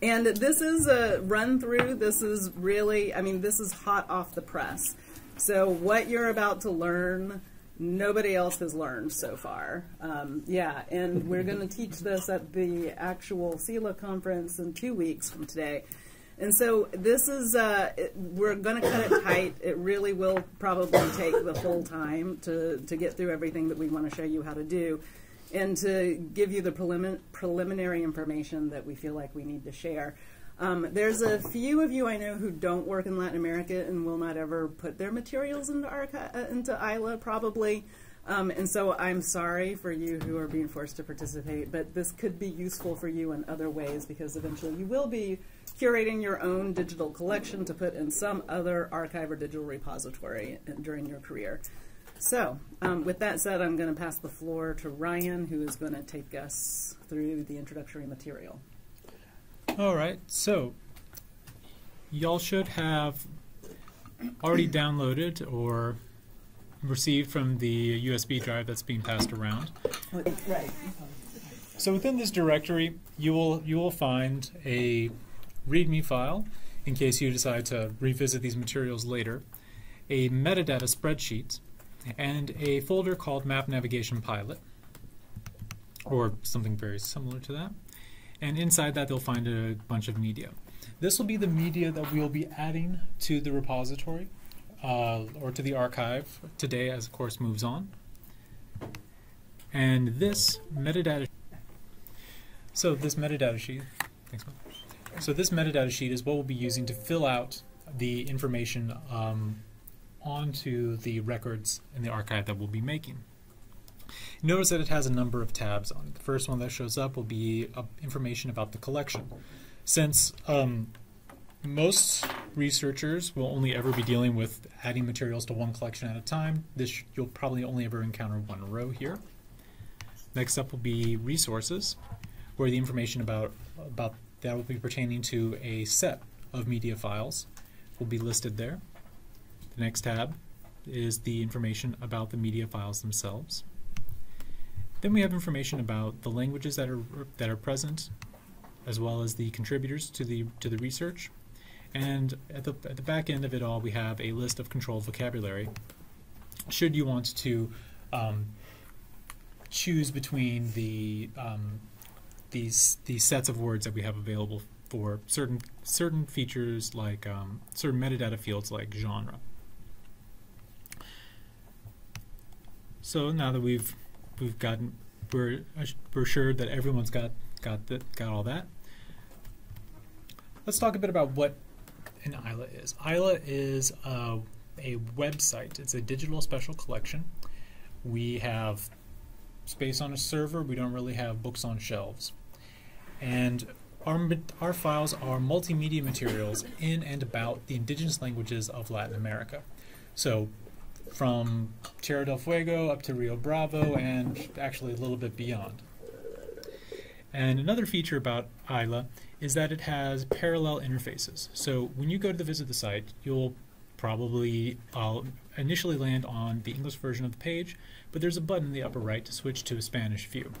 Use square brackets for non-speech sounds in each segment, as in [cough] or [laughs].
And this is a run through. This is really, I mean, this is hot off the press. So what you're about to learn, nobody else has learned so far. Um, yeah, and we're going to teach this at the actual CILLA conference in two weeks from today. And so this is, uh, we're going to cut it tight. It really will probably take the full time to, to get through everything that we want to show you how to do and to give you the prelimin preliminary information that we feel like we need to share. Um, there's a few of you I know who don't work in Latin America and will not ever put their materials into, archi- uh, into AILLA, probably. Um, and so I'm sorry for you who are being forced to participate, but this could be useful for you in other ways because eventually you will be curating your own digital collection to put in some other archive or digital repository during your career. So, um, with that said, I'm going to pass the floor to Ryan, who is going to take us through the introductory material. All right, so y'all should have already downloaded or received from the USB drive that's being passed around. Right. So within this directory, you will you will find a README file in case you decide to revisit these materials later, a metadata spreadsheet, and a folder called Map Navigation Pilot, or something very similar to that. And inside that, they'll find a bunch of media. This will be the media that we'll be adding to the repository uh, or to the archive today as the course moves on. And this metadata, so this metadata sheet, thanks. So this metadata sheet is what we'll be using to fill out the information um, onto the records in the archive that we'll be making. Notice that it has a number of tabs on it. The first one that shows up will be uh, information about the collection. Since um, most researchers will only ever be dealing with adding materials to one collection at a time, this you'll probably only ever encounter one row here. Next up will be resources, where the information about about that will be pertaining to a set of media files will be listed there. The next tab is the information about the media files themselves. Then we have information about the languages that are that are present, as well as the contributors to the to the research. And at the at the back end of it all, we have a list of controlled vocabulary. Should you want to um, choose between the um, these these sets of words that we have available for certain certain features like um, certain metadata fields like genre. So now that we've we've gotten we're uh, we're sure that everyone's got got the, got all that. Let's talk a bit about what an AILLA is. AILLA is a, a website. It's a digital special collection. We have space on a server. We don't really have books on shelves, and our our files are multimedia materials in and about the indigenous languages of Latin America. So from Tierra del Fuego up to Rio Bravo and actually a little bit beyond. And another feature about AILLA is that it has parallel interfaces. So when you go to the visit the site, you'll probably uh, initially land on the English version of the page, but there's a button in the upper right to switch to a Spanish view.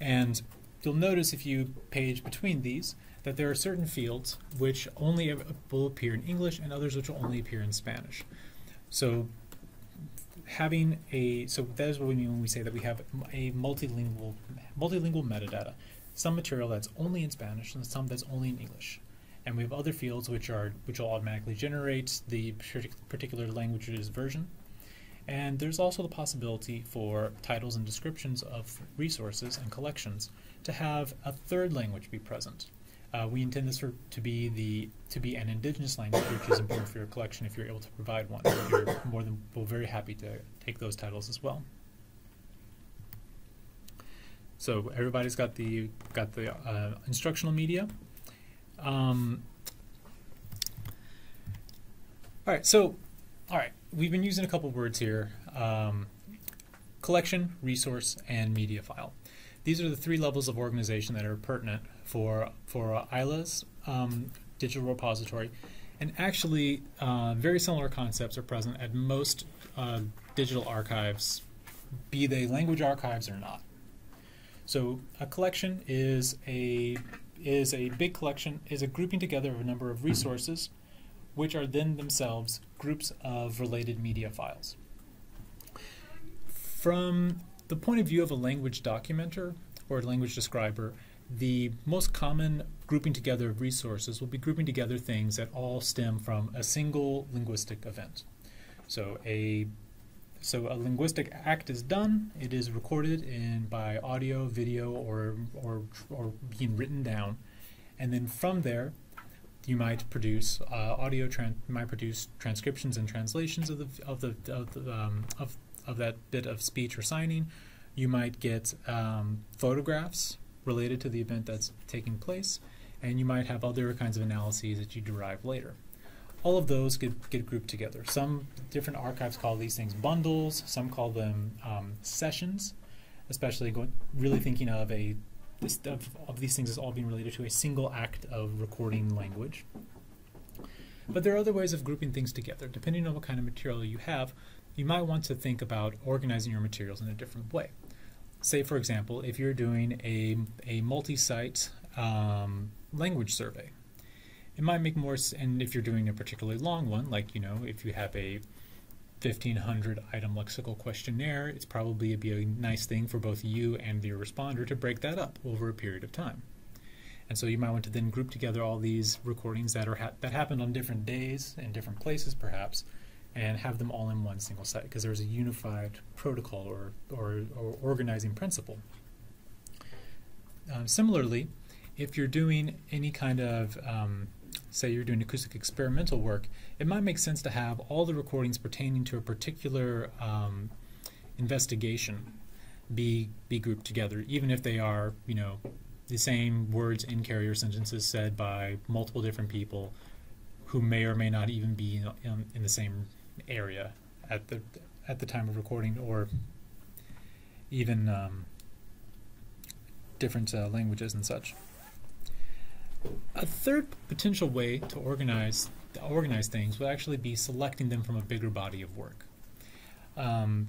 And you'll notice if you page between these that there are certain fields which only will appear in English and others which will only appear in Spanish. So having a so that is what we mean when we say that we have a multilingual multilingual metadata. Some material that's only in Spanish and some that's only in English. And we have other fields which are which will automatically generate the particular language's version. And there's also the possibility for titles and descriptions of resources and collections to have a third language be present. Uh, we intend this for, to be the to be an indigenous language, which is important for your collection if you're able to provide one. You're more than we're very happy to take those titles as well. So everybody's got the got the uh, instructional media. Um, all right, so all right, we've been using a couple words here: um, collection, resource, and media file. These are the three levels of organization that are pertinent for for AILLA's um, digital repository, and actually, uh, very similar concepts are present at most uh, digital archives, be they language archives or not. So, a collection is a is a big collection, is a grouping together of a number of resources, which are then themselves groups of related media files. From the point of view of a language documenter or a language describer, the most common grouping together of resources will be grouping together things that all stem from a single linguistic event. So a so a linguistic act is done. It is recorded in by audio, video, or or or being written down, and then from there, you might produce uh, audio. Might produce transcriptions and translations of the of the of the, um, of of that bit of speech or signing. You might get um, photographs related to the event that's taking place, and you might have other kinds of analyses that you derive later. All of those get, get grouped together. Some different archives call these things bundles, some call them um, sessions, especially going, really thinking of a this, of, of these things as all being related to a single act of recording language. But there are other ways of grouping things together. Depending on what kind of material you have, you might want to think about organizing your materials in a different way say, for example, if you're doing a, a multi site um, language survey, it might make more and if you're doing a particularly long one, like, you know, if you have a 1500 item lexical questionnaire, it's probably be a nice thing for both you and your responder to break that up over a period of time. And so you might want to then group together all these recordings that are ha- that happened on different days and different places, perhaps, and have them all in one single site because there's a unified protocol or, or, or organizing principle. Um, similarly, if you're doing any kind of, um, say, you're doing acoustic experimental work, it might make sense to have all the recordings pertaining to a particular um, investigation be be grouped together, even if they are, you know, the same words in carrier sentences said by multiple different people who may or may not even be in, in the same area at the at the time of recording, or even um, different uh, languages and such. A third potential way to organize to organize things would actually be selecting them from a bigger body of work. Um,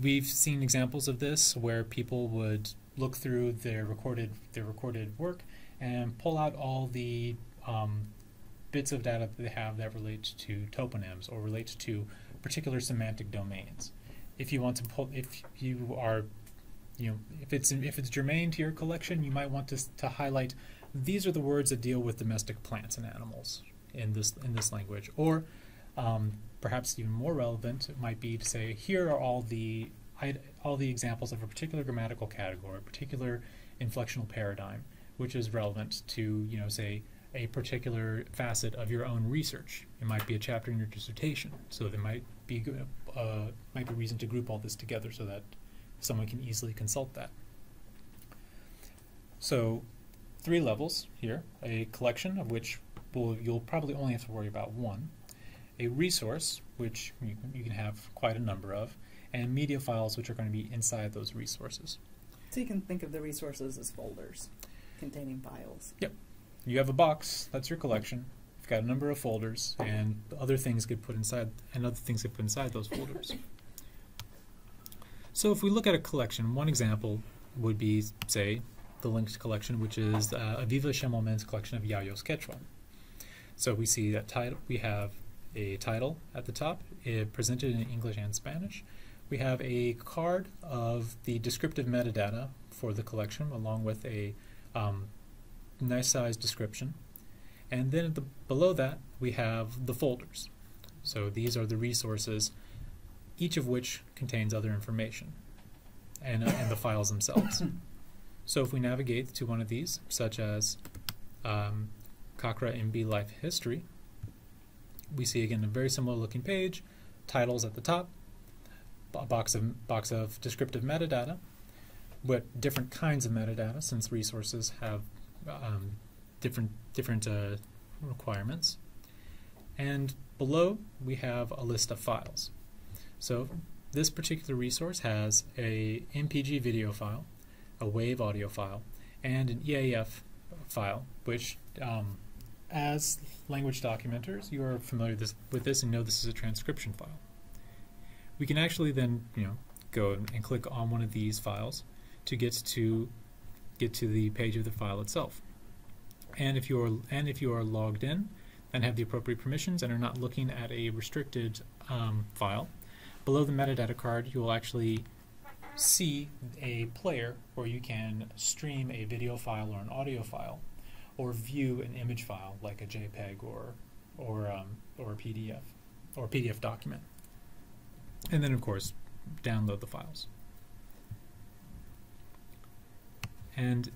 we've seen examples of this where people would look through their recorded their recorded work and pull out all the um, bits of data that they have that relate to toponyms or relate to particular semantic domains. If you want to pull, if you are, you know, if it's if it's germane to your collection, you might want to to highlight these are the words that deal with domestic plants and animals in this in this language, or um, perhaps even more relevant, it might be to say here are all the all the examples of a particular grammatical category, a particular inflectional paradigm, which is relevant to you know say a particular facet of your own research. It might be a chapter in your dissertation, so there might be uh, might be reason to group all this together so that someone can easily consult that. So, three levels here: a collection of which will, you'll probably only have to worry about one, a resource which you, you can have quite a number of, and media files which are going to be inside those resources. So you can think of the resources as folders containing files. Yep you have a box, that's your collection. You've got a number of folders, and other things get put inside, and other things get put inside those folders. So if we look at a collection, one example would be, say, the linked collection, which is uh, Aviva Shimelman's collection of Yauyos Quechua. So we see that title. We have a title at the top, it presented in English and Spanish. We have a card of the descriptive metadata for the collection, along with a um, nice size description. And then the, below that, we have the folders. So these are the resources, each of which contains other information and, uh, and the files themselves. [coughs] So if we navigate to one of these, such as um, Cochrane MB Life History, we see again a very similar looking page, titles at the top, a box of, box of descriptive metadata, with different kinds of metadata since resources have um, different different uh, requirements. And below we have a list of files. So this particular resource has a MPG video file, a WAV audio file, and an EAF file, which um, as language documenters, you are familiar this, with this and know this is a transcription file. We can actually then, you know, go and click on one of these files to get to get to the page of the file itself. And if you're and if you are logged in and have the appropriate permissions and are not looking at a restricted um, file, below the metadata card you will actually see a player where you can stream a video file or an audio file, or view an image file like a JPEG or or um, or a PDF or a PDF document, and then of course download the files. And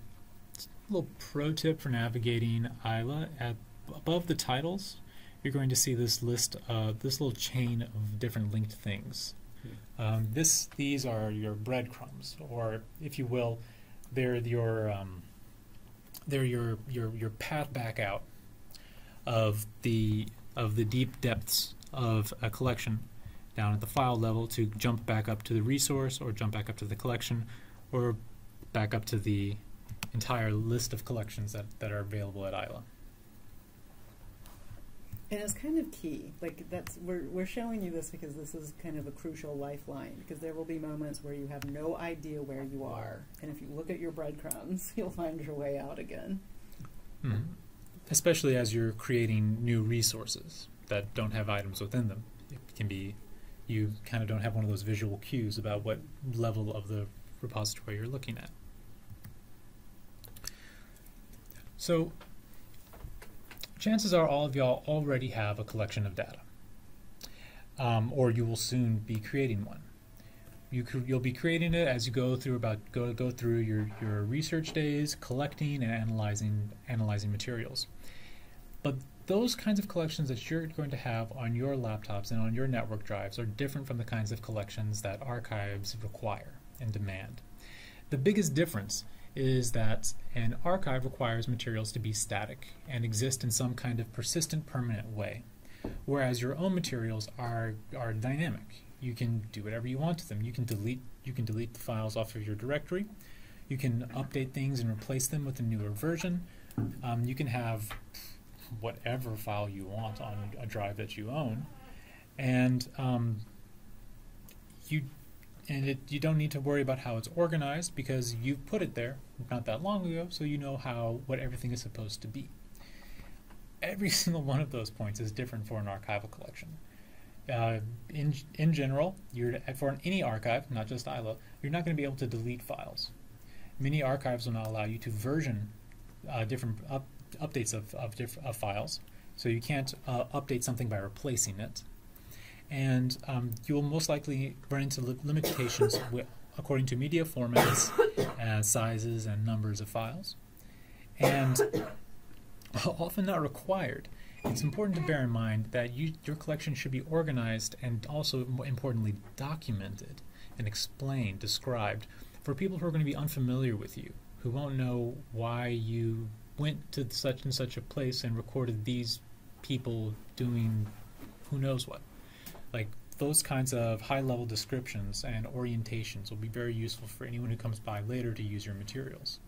a little pro tip for navigating AILLA at above the titles, you're going to see this list, uh, this little chain of different linked things. Um, this, these are your breadcrumbs, or if you will, they're your, um, they're your, your, your path back out of the of the deep depths of a collection. Down at the file level to jump back up to the resource, or jump back up to the collection, or back up to the entire list of collections that, that are available at AILLA. And it's kind of key. Like that's we're we're showing you this because this is kind of a crucial lifeline because there will be moments where you have no idea where you are, and if you look at your breadcrumbs, [laughs] you'll find your way out again. Mm-hmm. Especially as you're creating new resources that don't have items within them. It can be you kind of don't have one of those visual cues about what level of the repository you're looking at. So chances are all of y'all already have a collection of data, um, or you will soon be creating one. You you'll be creating it as you go through about go go through your, your research days, collecting and analyzing analyzing materials. But those kinds of collections that you're going to have on your laptops and on your network drives are different from the kinds of collections that archives require and demand. The biggest difference is that an archive requires materials to be static and exist in some kind of persistent permanent way, whereas your own materials are, are dynamic. You can do whatever you want to them. You can delete you can delete the files off of your directory. You can update things and replace them with a newer version. Um, you can have whatever file you want on a drive that you own, and um, you and it, you don't need to worry about how it's organized because you've put it there not that long ago, so you know how what everything is supposed to be. Every [laughs] single one of those points is different for an archival collection. Uh, in in general, you're for any archive, not just AILLA, you're not going to be able to delete files. Many archives will not allow you to version uh, different up, updates of of, diff- of, files, so you can't uh, update something by replacing it and um, you will most likely run into li- limitations [coughs] according to media formats, uh, sizes, and numbers of files, and [coughs] often not required. It's important to bear in mind that you, your collection should be organized and also, more importantly, documented and explained, described for people who are going to be unfamiliar with you, who won't know why you went to such and such a place and recorded these people doing who knows what like those kinds of high level descriptions and orientations will be very useful for anyone who comes by later to use your materials.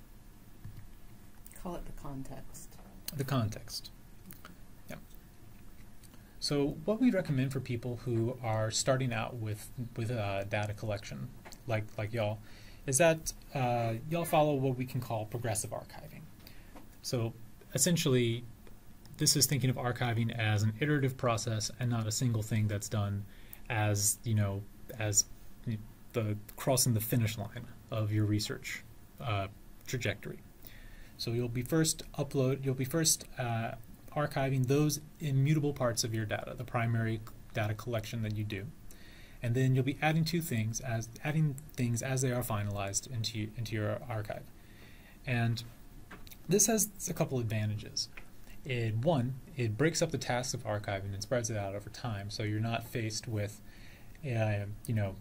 Call it the context. The context. Yeah. So what we recommend for people who are starting out with with uh, data collection, like like y'all, is that uh, y'all follow what we can call progressive archiving. So essentially, this is thinking of archiving as an iterative process and not a single thing that's done as you know as the crossing the finish line of your research uh, trajectory. So you'll be first upload. You'll be first uh, archiving those immutable parts of your data, the primary data collection that you do, and then you'll be adding two things as adding things as they are finalized into into your archive, and this has a couple advantages. It, one, it breaks up the task of archiving and spreads it out over time, so you're not faced with, uh, you know,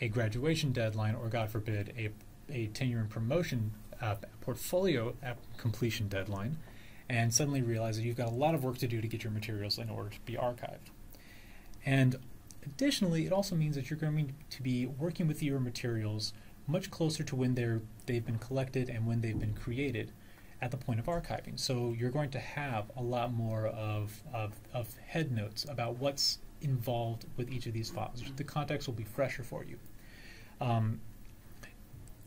a graduation deadline or, God forbid, a, a tenure and promotion uh, portfolio completion deadline, and suddenly realize that you've got a lot of work to do to get your materials in order to be archived. And additionally, it also means that you're going to be working with your materials much closer to when they're, they've been collected and when they've been created at the point of archiving. So you're going to have a lot more of, of, of head notes about what's involved with each of these files. The context will be fresher for you. Um,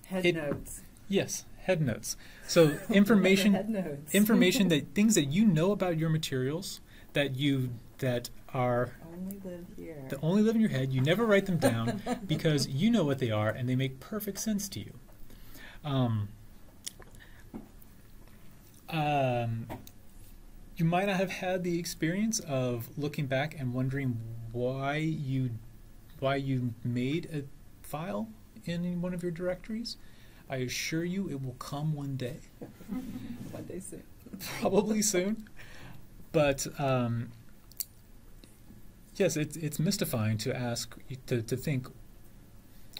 head it, notes. Yes, Head notes. So [laughs] information, Head notes. information [laughs] that things that you know about your materials that you that are Only live here. that only live in your head. You never write them down [laughs] because you know what they are and they make perfect sense to you. Um, um, you might not have had the experience of looking back and wondering why you why you made a file in one of your directories. I assure you, it will come one day [laughs] One day soon. probably soon. But um, yes, it's it's mystifying to ask to to think,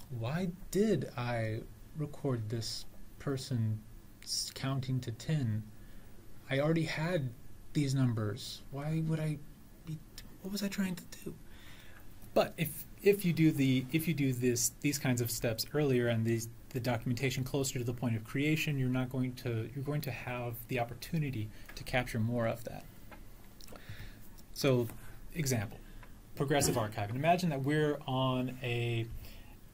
why did I record this person counting to ten? I already had these numbers. Why would I be? What was I trying to do? But if if you do the if you do this these kinds of steps earlier and these the documentation closer to the point of creation, you're not going to you're going to have the opportunity to capture more of that. So, example, progressive archiving. Imagine that we're on a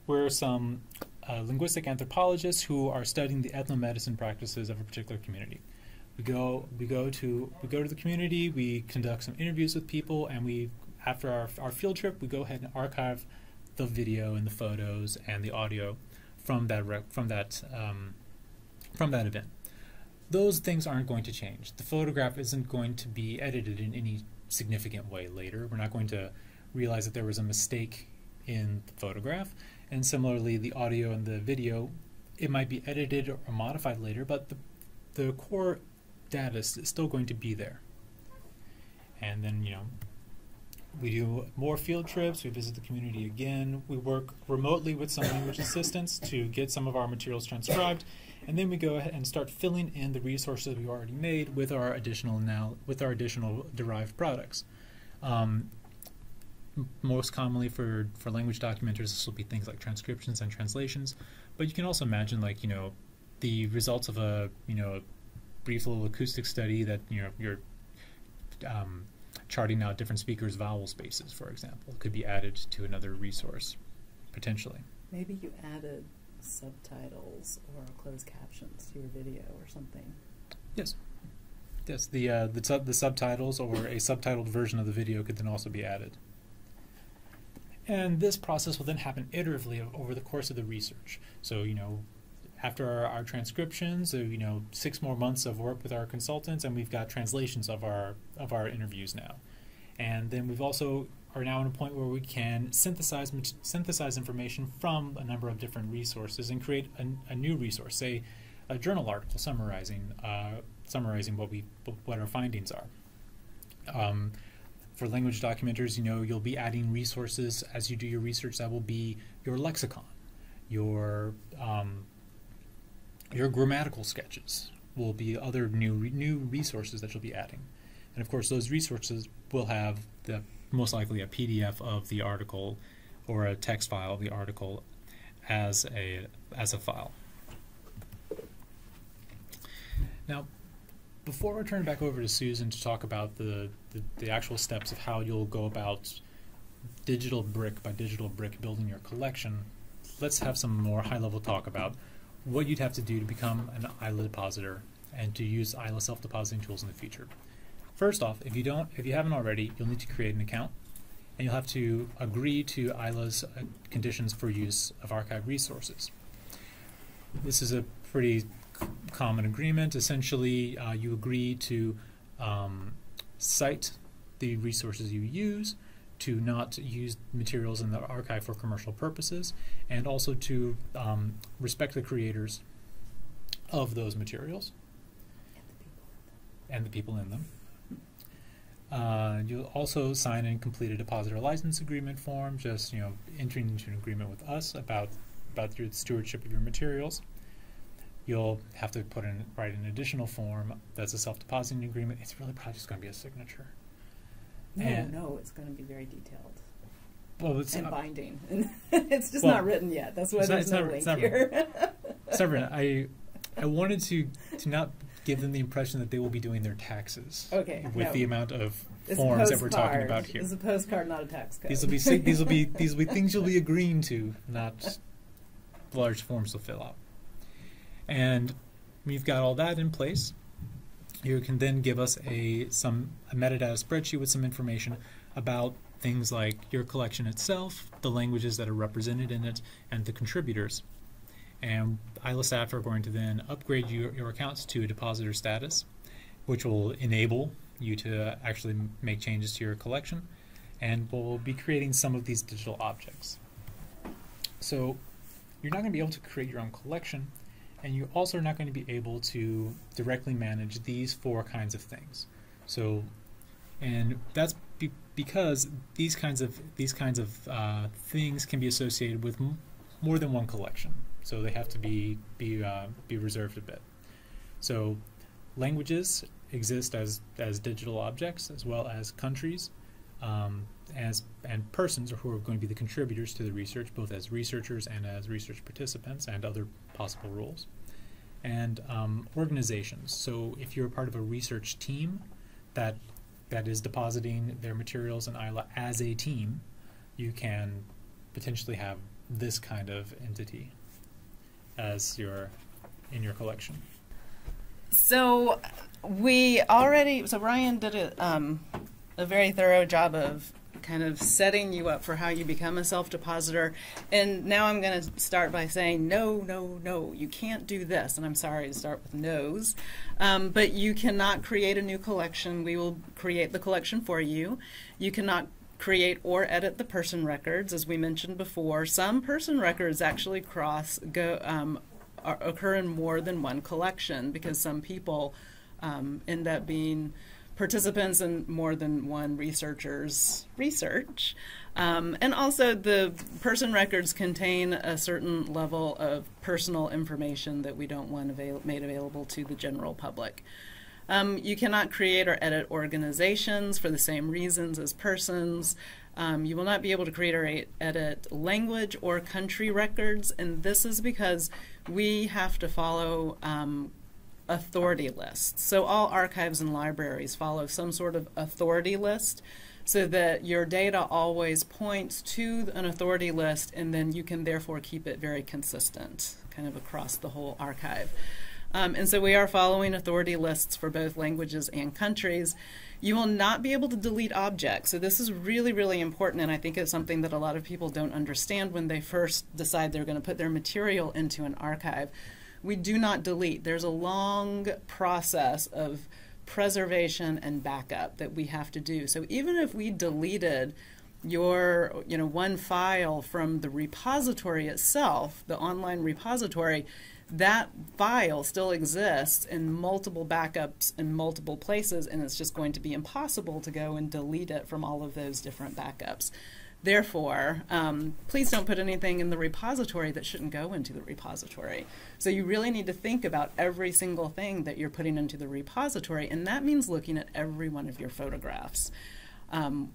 we're some uh, linguistic anthropologists who are studying the ethnomedicine practices of a particular community. We go we go to we go to the community, we conduct some interviews with people, and we after our, our field trip, we go ahead and archive the video and the photos and the audio from that from that um, from that event. Those things aren't going to change. The photograph isn't going to be edited in any significant way later. We're not going to realize that there was a mistake in the photograph. And similarly, the audio and the video, it might be edited or modified later, but the, the core data is still going to be there. And then, you know, we do more field trips, we visit the community again, we work remotely with some language assistants to get some of our materials transcribed, and then we go ahead and start filling in the resources we've already made with our additional now with our additional derived products. Um, most commonly for, for language documenters, this will be things like transcriptions and translations, but you can also imagine like you know the results of a you know brief little acoustic study that you know you're um, charting out different speakers' vowel spaces, for example, could be added to another resource potentially. Maybe you added subtitles or closed captions to your video or something. Yes. Yes, the uh, the, sub- the subtitles or a subtitled version of the video could then also be added. And this process will then happen iteratively over the course of the research. So, you know, after our, our transcriptions, so, you know, six more months of work with our consultants, and we've got translations of our of our interviews now. And then we've also are now at a point where we can synthesize synthesize information from a number of different resources and create a, a new resource, say a journal article summarizing uh, summarizing what we what our findings are. Um, for language documenters, you know, you'll be adding resources as you do your research. That will be your lexicon, your um, your grammatical sketches will be other new new resources that you'll be adding, and of course, those resources will have the most likely a PDF of the article or a text file of the article as a as a file. Now, before I turn back over to Susan to talk about the, the, the actual steps of how you'll go about digital brick by digital brick building your collection, let's have some more high level talk about what you'd have to do to become an AILLA depositor and to use AILLA self depositing tools in the future. First off, if you don't, if you haven't already, you'll need to create an account, and you'll have to agree to AILLA's uh, conditions for use of archive resources. This is a pretty common agreement. Essentially, uh, you agree to um, cite the resources you use, to not use materials in the archive for commercial purposes, and also to um, respect the creators of those materials and the people in them. Uh, you'll also sign and complete a depositor license agreement form, just you know, entering into an agreement with us about about your stewardship of your materials. You'll have to put in write an additional form that's a self-depositing agreement. It's really probably just going to be a signature. No, And- no, it's going to be very detailed Well, it's and not, binding. [laughs] it's just Well, not written yet. That's why it's not- there's it's no not- link it's not here. Severin, [laughs] I I wanted to to not give them the impression that they will be doing their taxes Okay, with no. the amount of It's forms that we're talking about here. It's a postcard, not a tax code. These will be these will be [laughs] these will be things you'll be agreeing to, not large forms to fill out. And you've got all that in place, you can then give us a some a metadata spreadsheet with some information about things like your collection itself, the languages that are represented in it, and the contributors. And AILLA staff are going to then upgrade your, your accounts to a depositor status, which will enable you to actually make changes to your collection, and we'll be creating some of these digital objects. So you're not going to be able to create your own collection, and you also are not going to be able to directly manage these four kinds of things. So, and that's be because these kinds of these kinds of uh, things can be associated with more than one collection. So they have to be be uh, be reserved a bit. So languages exist as as digital objects as well as countries. Um, as and persons who are going to be the contributors to the research, both as researchers and as research participants, and other possible roles. And um, organizations. So, if you're part of a research team that that is depositing their materials in AILLA as a team, you can potentially have this kind of entity as your in your collection. So we already so Ryan did a, um, a very thorough job of kind of setting you up for how you become a self depositor. And now I'm going to start by saying, no, no, no, you can't do this. And I'm sorry to start with no's. Um, but you cannot create a new collection. We will create the collection for you. You cannot create or edit the person records, as we mentioned before. Some person records actually cross go um, are, occur in more than one collection because some people um, end up being participants in more than one researcher's research. Um, and also, the person records contain a certain level of personal information that we don't want avail- made available to the general public. Um, you cannot create or edit organizations for the same reasons as persons. Um, you will not be able to create or edit language or country records, and this is because we have to follow um, authority lists. So all archives and libraries follow some sort of authority list so that your data always points to an authority list and then you can therefore keep it very consistent kind of across the whole archive. Um, and so we are following authority lists for both languages and countries. You will not be able to delete objects. So this is really, really important, and I think it's something that a lot of people don't understand when they first decide they're going to put their material into an archive we do not delete. There's a long process of preservation and backup that we have to do. So even if we deleted your you know one file from the repository itself, the online repository, that file still exists in multiple backups in multiple places and it's just going to be impossible to go and delete it from all of those different backups. Therefore, um, please don't put anything in the repository that shouldn't go into the repository. So you really need to think about every single thing that you're putting into the repository, and that means looking at every one of your photographs. Um,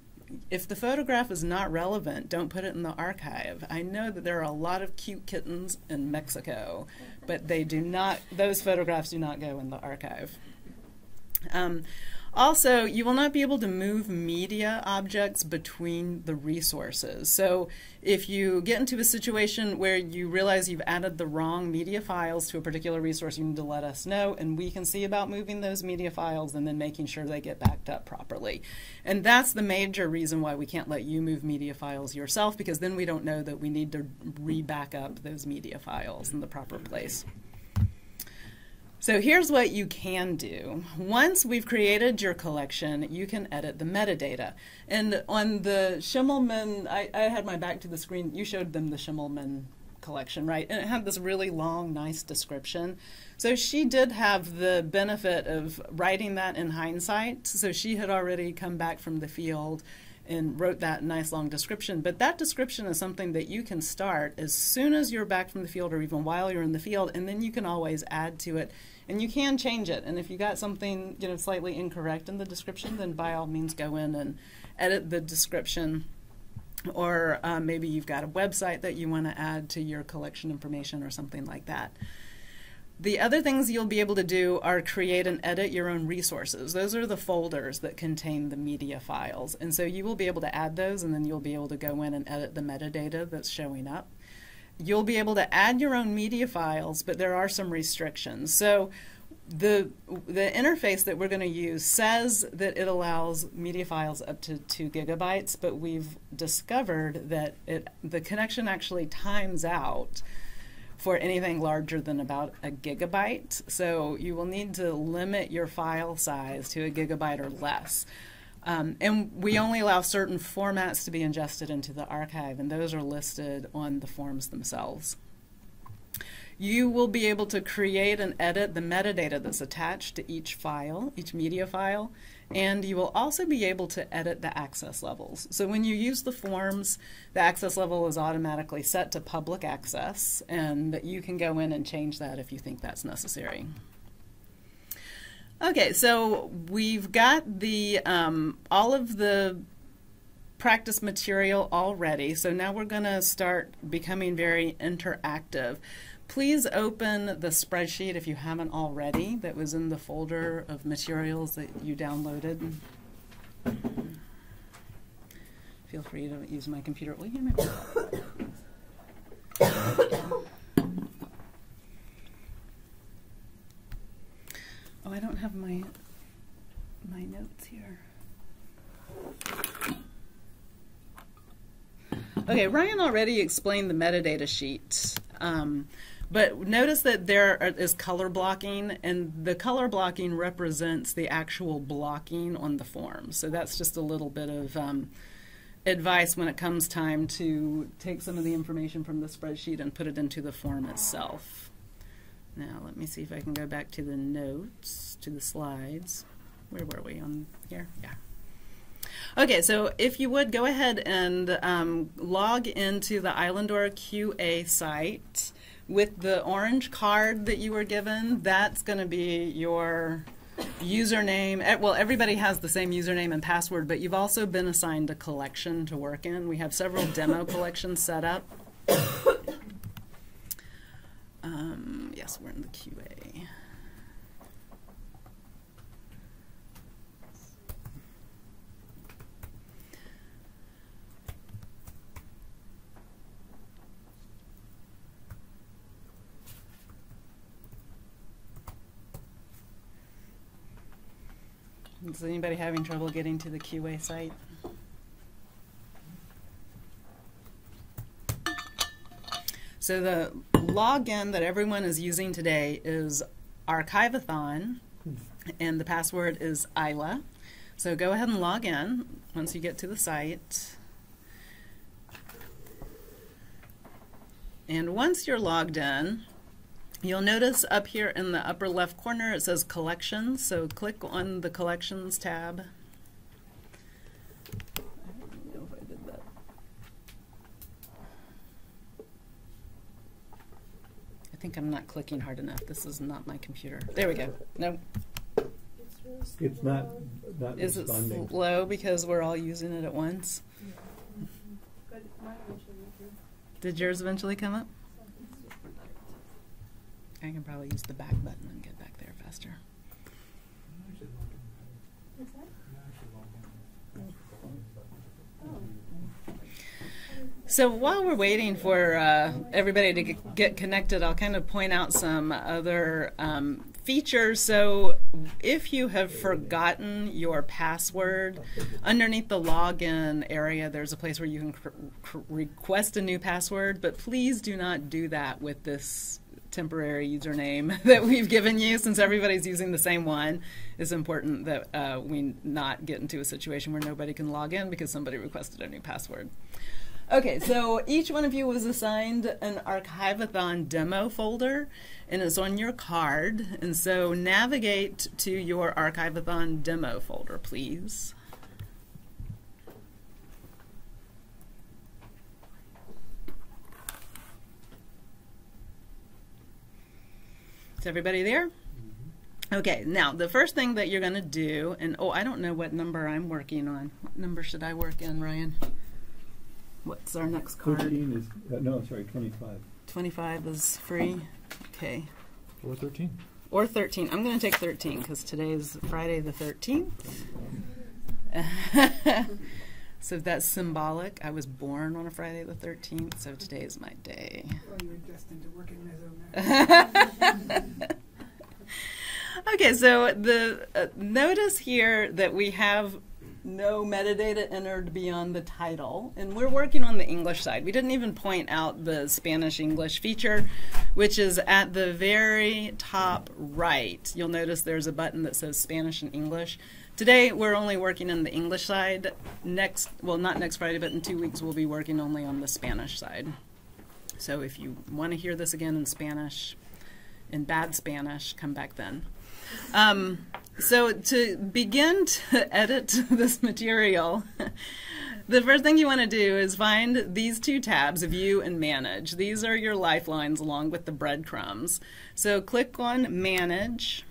if the photograph is not relevant, don't put it in the archive. I know that there are a lot of cute kittens in Mexico, but they do not; those photographs do not go in the archive. Um, also, you will not be able to move media objects between the resources. So if you get into a situation where you realize you've added the wrong media files to a particular resource, you need to let us know, and we can see about moving those media files and then making sure they get backed up properly. And that's the major reason why we can't let you move media files yourself, because then we don't know that we need to re-back up those media files in the proper place. So here's what you can do. Once we've created your collection, you can edit the metadata. And on the Shimelman, I, I had my back to the screen. You showed them the Shimelman collection, right? And it had this really long, nice description. So she did have the benefit of writing that in hindsight. So she had already come back from the field and wrote that nice long description. But that description is something that you can start as soon as you're back from the field or even while you're in the field, and then you can always add to it. And you can change it. And if you got something you know slightly incorrect in the description, then by all means go in and edit the description. Or uh, maybe you've got a website that you want to add to your collection information or something like that. The other things you'll be able to do are create and edit your own resources. Those are the folders that contain the media files. And so you will be able to add those and then you'll be able to go in and edit the metadata that's showing up. You'll be able to add your own media files, but there are some restrictions. So the the interface that we're going to use says that it allows media files up to two gigabytes, but we've discovered that it the connection actually times out for anything larger than about a gigabyte. So you will need to limit your file size to a gigabyte or less. Um, and we only allow certain formats to be ingested into the archive, and those are listed on the forms themselves. You will be able to create and edit the metadata that's attached to each file, each media file, and you will also be able to edit the access levels. So when you use the forms, the access level is automatically set to public access, and you can go in and change that if you think that's necessary. Okay, so we've got the um, all of the practice material already. So now we're going to start becoming very interactive. Please open the spreadsheet if you haven't already that was in the folder of materials that you downloaded. Feel free to use my computer. You Oh, I don't have my my notes here. Okay, Ryan already explained the metadata sheet. Um, but notice that there is color blocking, and the color blocking represents the actual blocking on the form. So that's just a little bit of um, advice when it comes time to take some of the information from the spreadsheet and put it into the form itself. Now, let me see if I can go back to the notes, to the slides. Where were we on here? Yeah. Okay, so if you would go ahead and um, log into the Islandora QA site with the orange card that you were given, that's going to be your username. Well, everybody has the same username and password, but you've also been assigned a collection to work in. We have several demo collections set up. [coughs] Um, yes, we're in the QA. Is anybody having trouble getting to the QA site? So the login that everyone is using today is Archivathon, and the password is Isla. So go ahead and log in once you get to the site. And once you're logged in, You'll notice up here in the upper left corner it says collections, so click on the collections tab. I think I'm not clicking hard enough. This is not my computer. There we go. No. It's not, not Is it responding. slow because we're all using it at once? Did yours eventually come up? I can probably use the back button and get back there faster. So while we're waiting for uh, everybody to get- connected, I'll kind of point out some other um, features. So if you have forgotten your password, underneath the login area, there's a place where you can request a new password, but please do not do that with this temporary username [laughs] that we've given you since everybody's using the same one it's important that uh, we not get into a situation where nobody can log in because somebody requested a new password okay so each one of you was assigned an archivathon demo folder and it's on your card and so navigate to your archivathon demo folder please Is everybody there? Mm-hmm. Okay, now the first thing that you're going to do, and oh, I don't know what number I'm working on. What number should I work in, Ryan? What's our next card? Thirteen is, uh, no, sorry, twenty-five. 25 is free. Okay. Or 13. Or 13. I'm going to take 13 because today is Friday the 13th. [laughs] So that's symbolic. I was born on a Friday the 13th, so today is my day. Well, you were destined to work in Mesoamerica. [laughs] okay, so the uh, notice here that we have no metadata entered beyond the title, and we're working on the English side. We didn't even point out the Spanish English feature, which is at the very top right. You'll notice there's a button that says Spanish and English. Today we're only working on the English side. Next, well, not next Friday, but in two weeks we'll be working only on the Spanish side. So if you want to hear this again in Spanish, in bad Spanish, come back then. Um, so to begin to [laughs] edit this material, [laughs] the first thing you want to do is find these two tabs, View and Manage. These are your lifelines along with the breadcrumbs. So click on Manage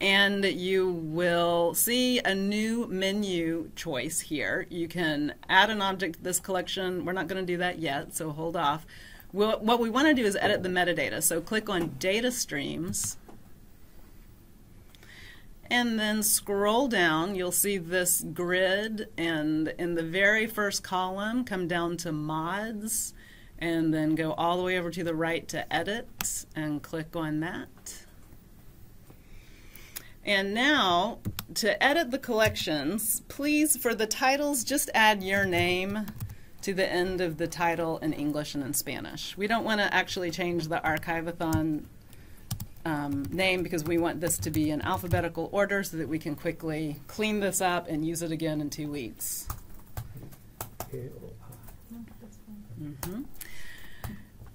and you will see a new menu choice here. You can add an object to this collection. We're not going to do that yet, so hold off. We'll, what we want to do is edit the metadata. So click on Data Streams and then scroll down, you'll see this grid, and in the very first column, come down to mods, and then go all the way over to the right to edit, and click on that. And now, to edit the collections, please, for the titles, just add your name to the end of the title in English and in Spanish. We don't want to actually change the Archivathon um, name because we want this to be in alphabetical order so that we can quickly clean this up and use it again in two weeks. Mm-hmm.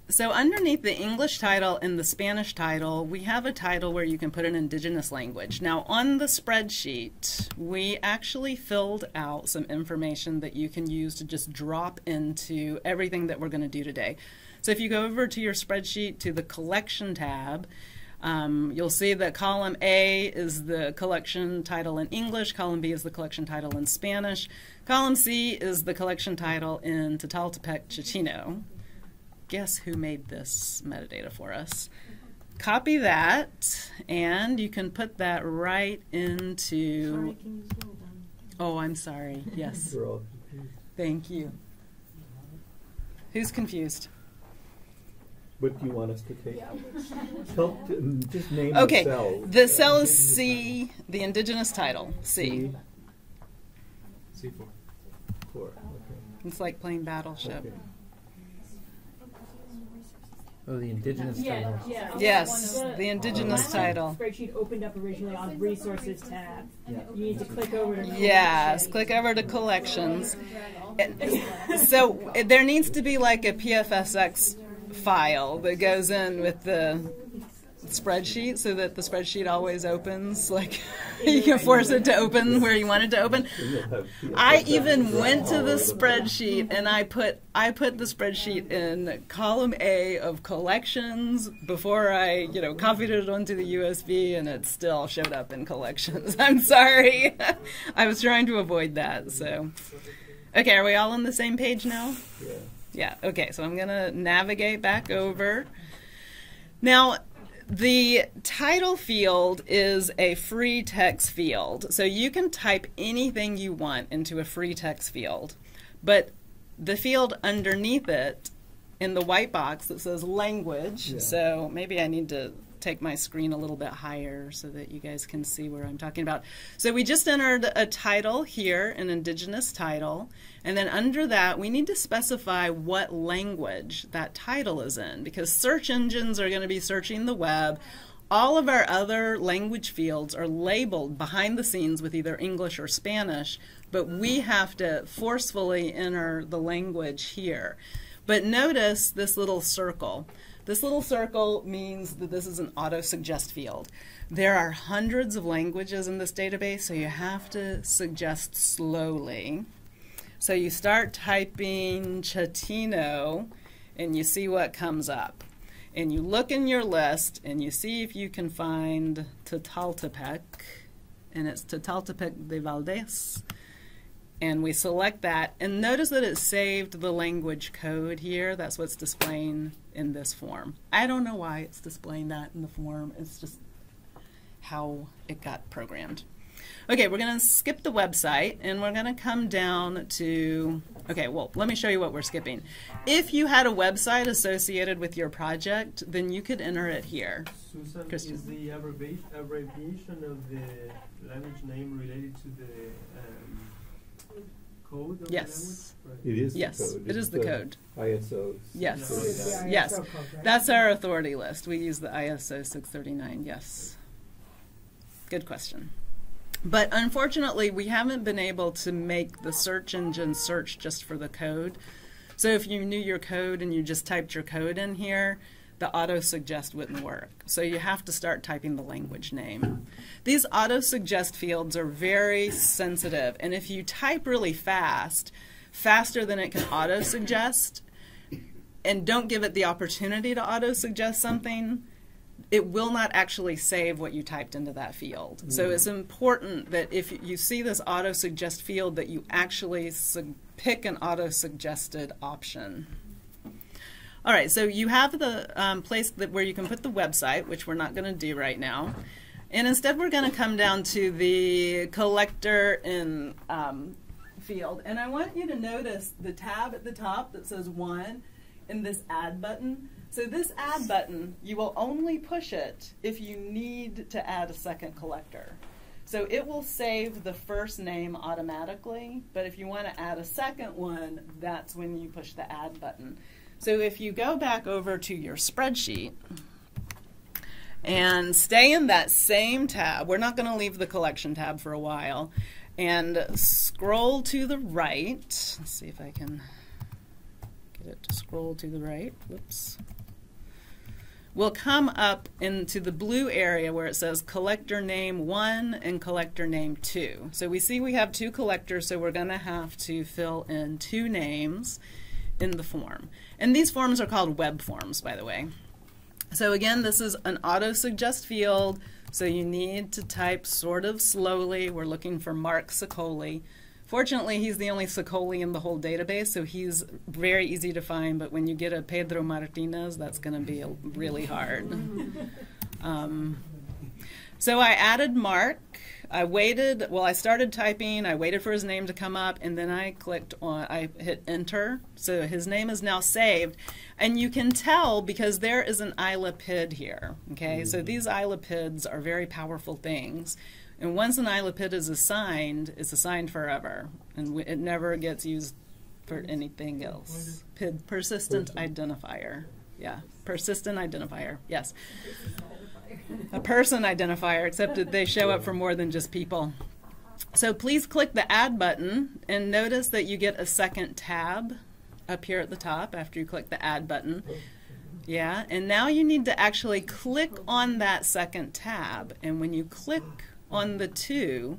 So underneath the English title and the Spanish title, we have a title where you can put an indigenous language. Now on the spreadsheet, we actually filled out some information that you can use to just drop into everything that we're going to do today. So if you go over to your spreadsheet to the collection tab, um, you'll see that column A is the collection title in English, column B is the collection title in Spanish, column C is the collection title in Tataltepec Chatino. Guess who made this metadata for us? Copy that, and you can put that right into. Oh, I'm sorry. Yes. Thank you. Who's confused? What do you want us to take? [laughs] Tell, just name okay. the cell. The cell is C, the indigenous title, C. C4. Four, okay. It's like playing Battleship. Okay. Oh, the indigenous Yeah, title. yeah. Yes, One the indigenous Oh, title. Spreadsheet opened up originally on Resources tab. You need to click over to Yes, click over to collections. [laughs] So there needs to be like a PFSX file that goes in with the spreadsheet so that the spreadsheet always opens. Like [laughs] you can force it to open where you want it to open. I even went to the spreadsheet and I put I put the spreadsheet in column A of collections before I, you know, copied it onto the USB and it still showed up in collections. [laughs] I'm sorry. [laughs] I was trying to avoid that. So Okay, are we all on the same page now? Yeah. Yeah, okay, so I'm going to navigate back over. Now, the title field is a free text field. So you can type anything you want into a free text field. But the field underneath it in the white box that says language, Yeah. so maybe I need to take my screen a little bit higher so that you guys can see where I'm talking about. So we just entered a title here, an indigenous title, and then under that we need to specify what language that title is in because search engines are going to be searching the web. All of our other language fields are labeled behind the scenes with either English or Spanish, but we have to forcefully enter the language here. But notice this little circle. This little circle means that this is an auto-suggest field. There are hundreds of languages in this database, so you have to suggest slowly. So you start typing Chatino, and you see what comes up. And you look in your list, and you see if you can find Tataltepec, and it's Tataltepec de Valdez. And we select that. And notice that it saved the language code here. That's what's displaying in this form. I don't know why it's displaying that in the form. It's just how it got programmed Okay, we're going to skip the website and we're going to come down to. Okay, well, let me show you what we're skipping. If you had a website associated with your project, then you could enter it here. Susan, Christian. is the abbreviation, abbreviation of the language name related to the um, code of Yes. the language? Right. It is Yes, the code. it is It's the code. ISO. Yes. This is ISO Yes. code, right? That's our authority list. We use the ISO 639. Yes. Good question. But unfortunately, we haven't been able to make the search engine search just for the code. So if you knew your code and you just typed your code in here, the auto suggest wouldn't work. So you have to start typing the language name. These auto suggest fields are very sensitive, and if you type really fast, faster than it can auto suggest, and don't give it the opportunity to auto suggest something, it will not actually save what you typed into that field. So it's important that if you see this auto suggest field, that you actually pick an auto suggested option. All right, so you have the um, place that where you can put the website, which we're not going to do right now. And instead, we're going to come down to the collector in um, field. And I want you to notice the tab at the top that says one and this add button. So this add button, you will only push it if you need to add a second collector. So it will save the first name automatically, but if you want to add a second one, that's when you push the add button. So if you go back over to your spreadsheet and stay in that same tab, we're not going to leave the collection tab for a while, and scroll to the right. Let's see if I can get it to scroll to the right. Whoops. We'll come up into the blue area where it says collector name 1 and collector name 2. So we see we have two collectors, so we're going to have to fill in two names in the form. And these forms are called web forms, by the way. So again, this is an auto suggest field, so you need to type sort of slowly. We're looking for Mark Sicoli. Fortunately, he's the only Sicoli in the whole database, so he's very easy to find. But when you get a Pedro Martinez, that's going to be really hard. [laughs] Um, so I added Mark. I waited. Well, I started typing. I waited for his name to come up, and then I clicked on. I hit enter. So his name is now saved, and you can tell because there is an AILLA PID here. Okay, so these AILLA PIDs are very powerful things. And once an AILLA PID is assigned, it's assigned forever, and it never gets used for anything else. PID, persistent identifier. Yeah, persistent identifier. Yes. A person identifier, except that they show up for more than just people. So please click the Add button and notice that you get a second tab up here at the top after you click the Add button. Yeah, and now you need to actually click on that second tab. And when you click on the two,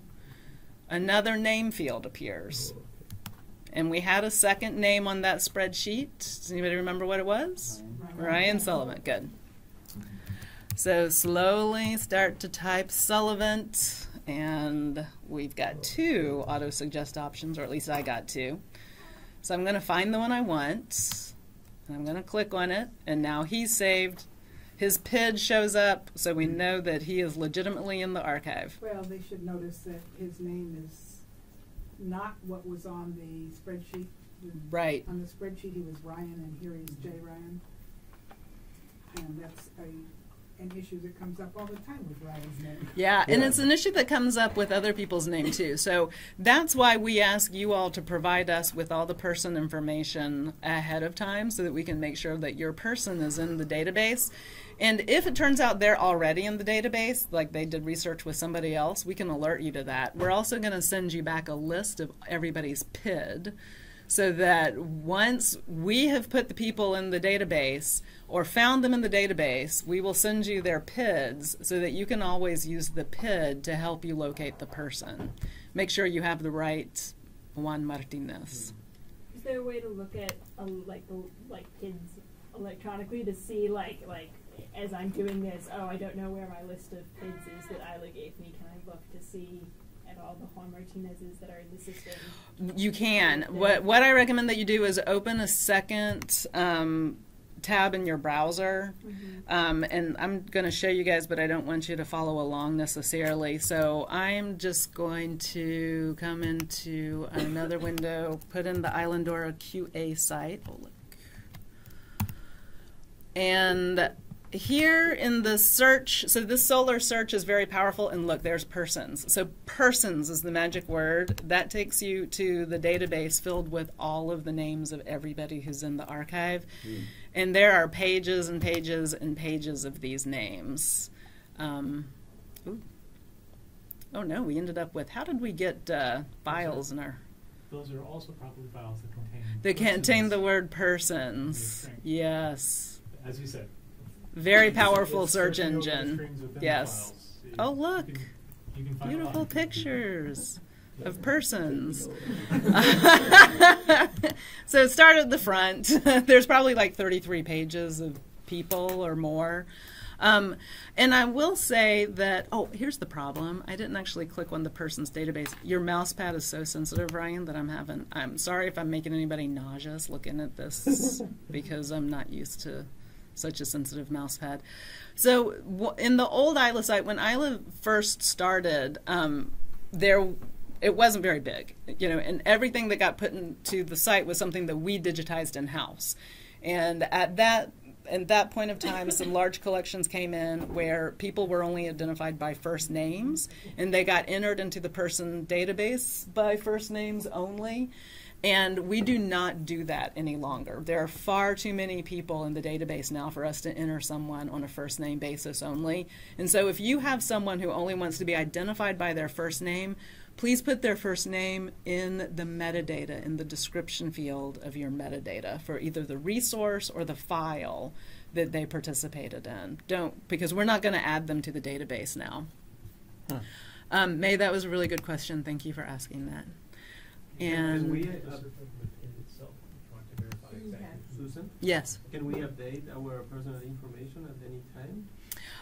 another name field appears. And we had a second name on that spreadsheet. Does anybody remember what it was? Ryan Sullivant. Good. So slowly start to type Sullivant, and we've got two auto suggest options, or at least I got two. So I'm going to find the one I want, and I'm going to click on it, and now he's saved. His PID shows up, so we know that he is legitimately in the archive. Well, they should notice that his name is not what was on the spreadsheet. Right. On the spreadsheet, he was Ryan, and here he's J. Ryan. And that's a, an issue that comes up all the time with Ryan's name. Yeah, and it's an issue that comes up with other people's name too. So that's why we ask you all to provide us with all the person information ahead of time so that we can make sure that your person is in the database. And if it turns out they're already in the database, like they did research with somebody else, we can alert you to that. We're also going to send you back a list of everybody's PID so that once we have put the people in the database or found them in the database, we will send you their PIDs so that you can always use the PID to help you locate the person. Make sure you have the right Juan Martinez. Is there a way to look at uh, like the like kids electronically to see like like as I'm doing this? Oh, I don't know where my list of PIDs is that AILLA gave me. Can I look to see at all the Juan Martinez's that are in the system? You can. What what I recommend that you do is open a second um, tab in your browser. Um, and I'm going to show you guys, but I don't want you to follow along necessarily. So I'm just going to come into another [coughs] window, put in the Islandora QA site. Oh, look. And here in the search, so this Solr search is very powerful. And look, there's persons. So persons is the magic word. That takes you to the database filled with all of the names of everybody who's in the archive. And there are pages and pages and pages of these names. Um. Oh no, we ended up with, how did we get uh, files in our, Those are also probably files that contain. they contain the word persons. Yes. As you said. Very powerful search searching over the engine. strings within the Yes. Oh, look. can- you can find Beautiful pictures. Of persons. [laughs] so start at the front. [laughs] There's probably like 33 pages of people or more. Um, and I will say that, oh, here's the problem. I didn't actually click on the person's database. Your mouse pad is so sensitive, Ryan, that I'm having, I'm sorry if I'm making anybody nauseous looking at this [laughs] because I'm not used to such a sensitive mouse pad. So in the old AILLA site, when AILLA first started, um, there it wasn't very big, you know, and everything that got put into the site was something that we digitized in house. And at that at that point of time, some [laughs] large collections came in where people were only identified by first names, and they got entered into the person database by first names only. And we do not do that any longer. There are far too many people in the database now for us to enter someone on a first name basis only. And so if you have someone who only wants to be identified by their first name, please put their first name in the metadata, in the description field of your metadata for either the resource or the file that they participated in. Don't, because we're not going to add them to the database now. Huh. Um, May, that was a really good question. Thank you for asking that. And Can we, The uh, certificate of the pin itself, if you want to verify exactly. Susan, yes, can we update our personal information at any time?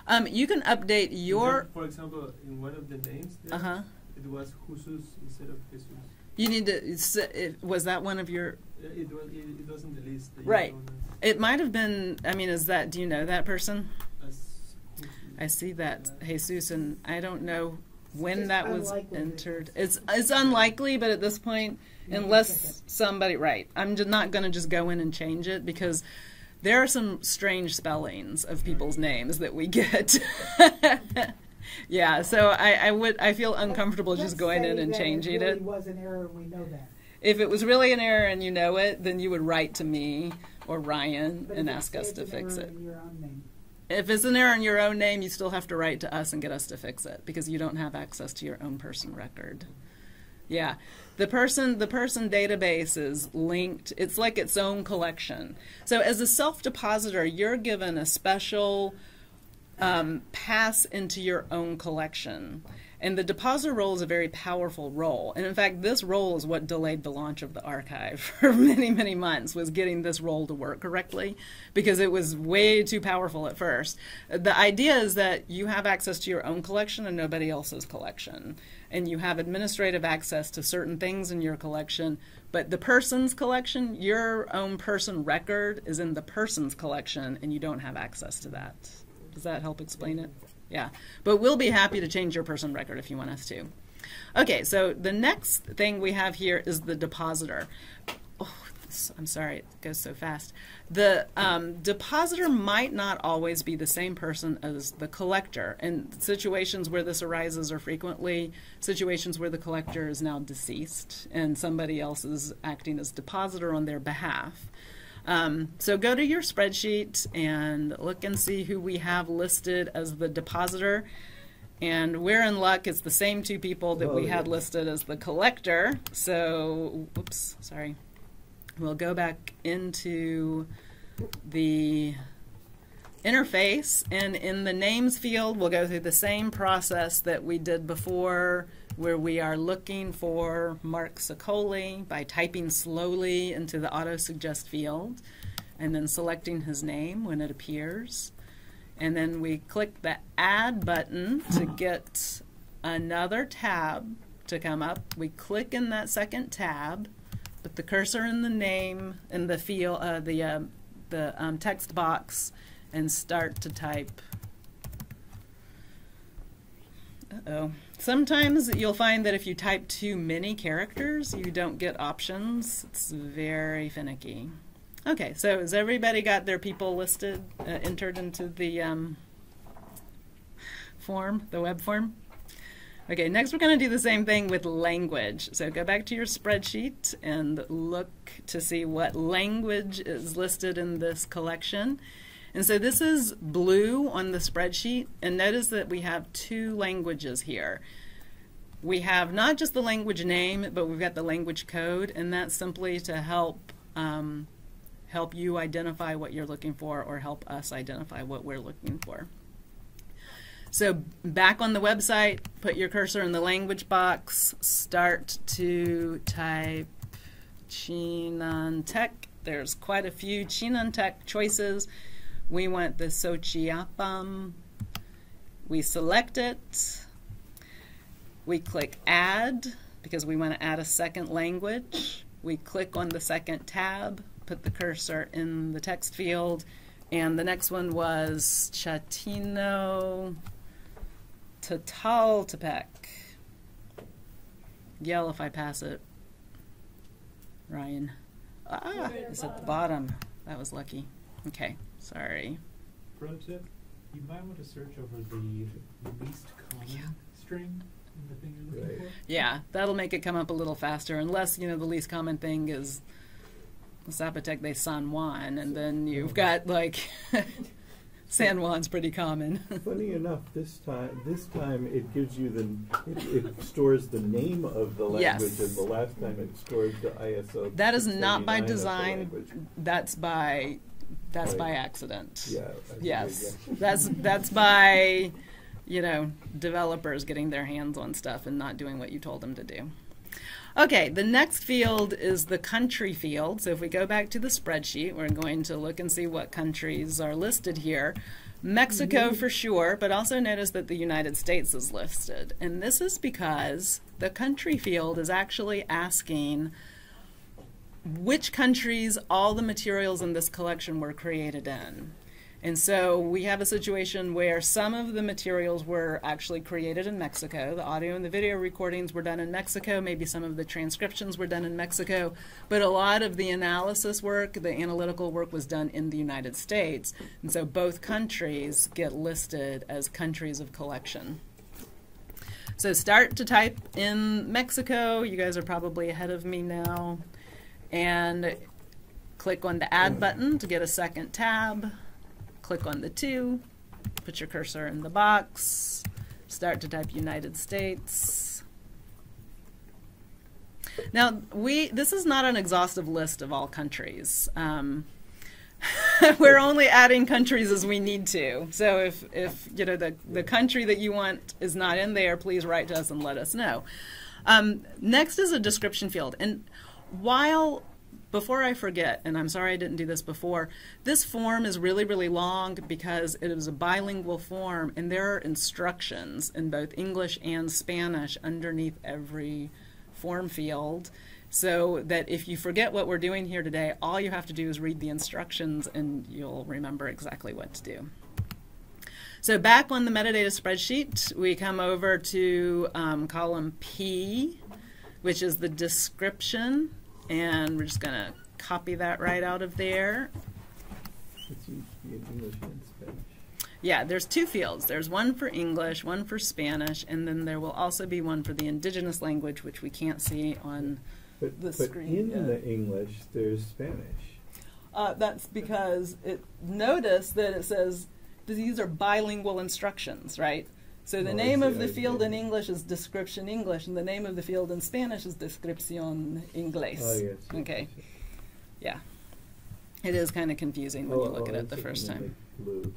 um, you can update your. For example, in one of the names there, Uh huh. It was Jesus instead of Jesus. You need to. s- it- Was that one of your? Uh, It was, it, it was in the list. that Right. showed It might have been. I mean, is that? Do you know that person? as I see that Jesus, and I don't know when that was entered. it's- It's it's unlikely, but at this point, unless somebody right, I'm just not going to just go in and change it because there are some strange spellings of people's names that we get. [laughs] yeah, so I, I would I feel uncomfortable just Let's going in and changing it. Really it. was an error, and we know that. If it was really an error and you know it, then you would write to me or Ryan But and ask us to fix it. in your own name. If it's an error in your own name, you still have to write to us and get us to fix it because you don't have access to your own person record. Yeah. The person the person database is linked. It's like its own collection. So as a self-depositor, you're given a special um, pass into your own collection. And the depositor role is a very powerful role. And in fact, this role is what delayed the launch of the archive [laughs] for many, many months, was getting this role to work correctly because it was way too powerful at first. The idea is that you have access to your own collection and nobody else's collection. And you have administrative access to certain things in your collection, but the person's collection, your own person record, is in the person's collection, and you don't have access to that. Does that help explain it? Yeah. But we'll be happy to change your person record if you want us to. Okay, so the next thing we have here is the depositor. Oh, this- I'm sorry, it goes so fast. The um, depositor might not always be the same person as the collector. And situations where this arises are frequently situations where the collector is now deceased and somebody else is acting as depositor on their behalf. Um, so go to your spreadsheet and look and see who we have listed as the depositor. And we're in luck. It's the same two people that we Oh, had yeah. listed as the collector. So, oops, sorry. We'll go back into the interface, and in the names field, we'll go through the same process that we did before, where we are looking for Mark Sicoli by typing slowly into the auto suggest field, and then selecting his name when it appears. And then we click the add button to get another tab to come up. We click in that second tab, put the cursor in the name in the field, uh, the uh, the um, text box and start to type. Uh-oh. Sometimes you'll find that if you type too many characters, you don't get options. It's very finicky. Okay, so has everybody got their people listed, uh, entered into the um, form, the web form? Okay, next we're going to do the same thing with language. So go back to your spreadsheet and look to see what language is listed in this collection. And so this is blue on the spreadsheet, and notice that we have two languages here. We have not just the language name, but we've got the language code, and that's simply to help um, help you identify what you're looking for or help us identify what we're looking for. So back on the website, put your cursor in the language box, start to type Chinantec. There's quite a few Chinantec choices. We want the Xochiapam. We select it. We click add because we want to add a second language. We click on the second tab, put the cursor in the text field, and the next one was Chatino Tataltepec. Yell if I pass it. Ryan. Ah, it's at the bottom. That was lucky. Okay, sorry. Pro tip: You might want to search over the least common Yeah. string in the thing you're looking Right. for. Yeah, that'll make it come up a little faster, unless, you know, the least common thing is Zapotec de San Juan, and then you've oh. got, like, [laughs] San Juan's pretty common. [laughs] Funny enough, this time, this time it gives you the, it, it stores the name of the Yes. language, and the last time it stored the ISO. That is not by 689 of the design. That's by, that's by accident. Yeah. Yes, yeah. [laughs] that's that's by, you know, developers getting their hands on stuff and not doing what you told them to do. Okay, the next field is the country field. So if we go back to the spreadsheet, we're going to look and see what countries are listed here. Mexico for sure, but also notice that the United States is listed. And this is because the country field is actually asking which countries all the materials in this collection were created in. And so we have a situation where some of the materials were actually created in Mexico. The audio and the video recordings were done in Mexico. Maybe some of the transcriptions were done in Mexico. But a lot of the analysis work, the analytical work, was done in the United States. And so both countries get listed as countries of collection. So start to type in Mexico. You guys are probably ahead of me now. And click on the add button to get a second tab. Click on the two, put your cursor in the box, start to type United States. Now, we this is not an exhaustive list of all countries. Um, [laughs] we're only adding countries as we need to. So if, if you know the, the country that you want is not in there, please write to us and let us know. Um, next is a description field. And while before I forget, and I'm sorry I didn't do this before, this form is really, really long because it is a bilingual form and there are instructions in both English and Spanish underneath every form field. So that if you forget what we're doing here today, all you have to do is read the instructions and you'll remember exactly what to do. So back on the metadata spreadsheet, we come over to um, column P, which is the description, and we're just going to copy that right out of there. It seems to be in English and Spanish. Yeah, there's two fields. There's one for English, one for Spanish, and then there will also be one for the indigenous language, which we can't see on. But, The but screen, in yeah. the English, there's Spanish. Uh, that's because it. Notice that it says these are bilingual instructions, right? So the Oh, I name of the field in English is description English, and the name of the field in Spanish is descripción inglés. Oh, yes. yes, Okay. yes, Yeah. It is kind of confusing when Oh, you look oh, at it the first time. like Blue.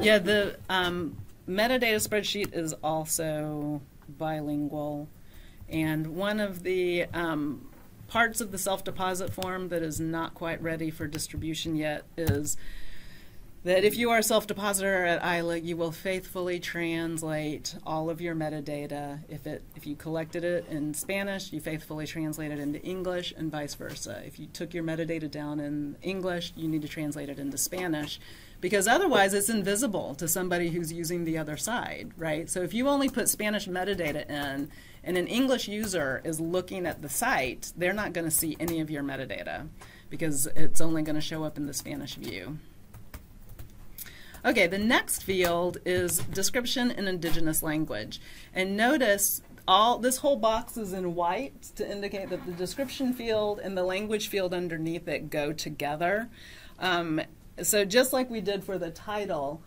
Yeah, the um, metadata spreadsheet is also bilingual. And one of the um, parts of the self deposit form that is not quite ready for distribution yet is that if you are a self-depositor at AILLA, you will faithfully translate all of your metadata. If it if you collected it in Spanish, you faithfully translate it into English and vice versa. If you took your metadata down in English, you need to translate it into Spanish because otherwise it's invisible to somebody who's using the other side, right? So if you only put Spanish metadata in and an English user is looking at the site, they're not going to see any of your metadata because it's only going to show up in the Spanish view. Okay, the next field is description in indigenous language. And notice all this whole box is in white to indicate that the description field and the language field underneath it go together. Um, so just like we did for the title,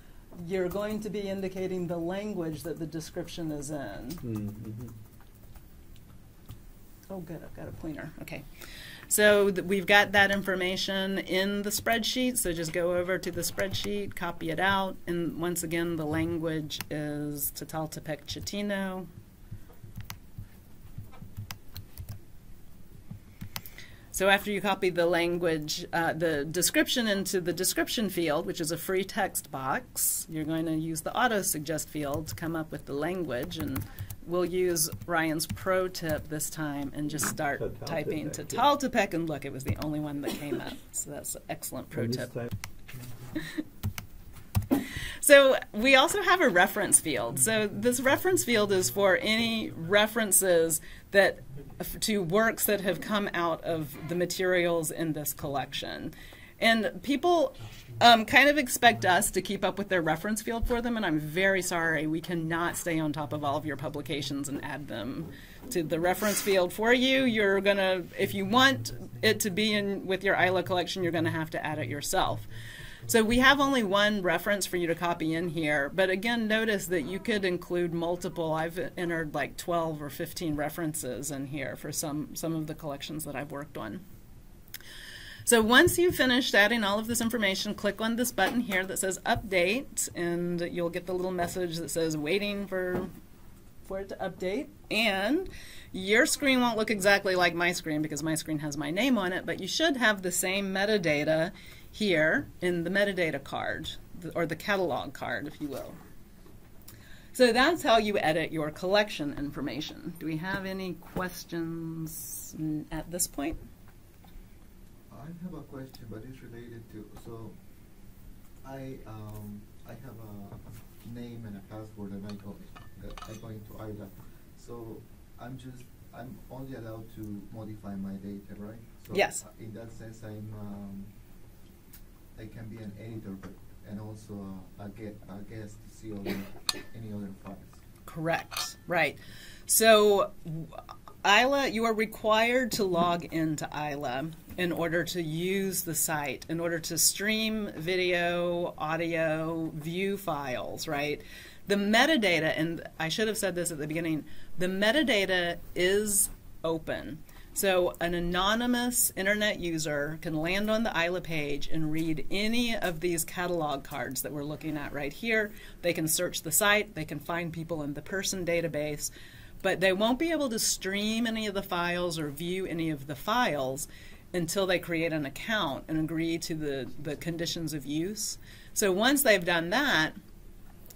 you're going to be indicating the language that the description is in. Mhm. Oh, good, I've got a pointer. Okay. So we've got that information in the spreadsheet. So just go over to the spreadsheet, copy it out, and once again, the language is Tataltepec Chatino. So after you copy the language, uh, the description into the description field, which is a free text box, you're going to use the auto suggest field to come up with the language and we'll use Ryan's pro tip this time and just start typing yeah. Tataltepec and look, it was the only one that came up. So that's an excellent pro tip. [laughs] So we also have a reference field. So this reference field is for any references that to works that have come out of the materials in this collection. And people um, kind of expect us to keep up with their reference field for them, and I'm very sorry we cannot stay on top of all of your publications and add them to the reference field for you. You're gonna, if you want it to be in with your AILLA collection, you're gonna have to add it yourself. So we have only one reference for you to copy in here, but again, notice that you could include multiple. I've entered like 12 or 15 references in here for some, some of the collections that I've worked on. So once you've finished adding all of this information, click on this button here that says update, and you'll get the little message that says waiting for for it to update. And your screen won't look exactly like my screen because my screen has my name on it, but you should have the same metadata here in the metadata card, or the catalog card, if you will. So that's how you edit your collection information. Do we have any questions at this point? I have a question, but it's related to, so, I, um, I have a name and a password and I go, I go into AILLA. So, I'm just, I'm only allowed to modify my data, right? So, Yes. uh, In that sense, I'm, um, I can be an editor, but, and also a, a get, a guest to see other, any other files. Correct. Right. So, AILLA, you are required to log into AILLA in order to use the site, in order to stream video, audio, view files, right? The metadata, and I should have said this at the beginning, the metadata is open. So an anonymous internet user can land on the AILLA page and read any of these catalog cards that we're looking at right here. They can search the site, they can find people in the person database, but they won't be able to stream any of the files or view any of the files until they create an account and agree to the, the conditions of use. So once they've done that,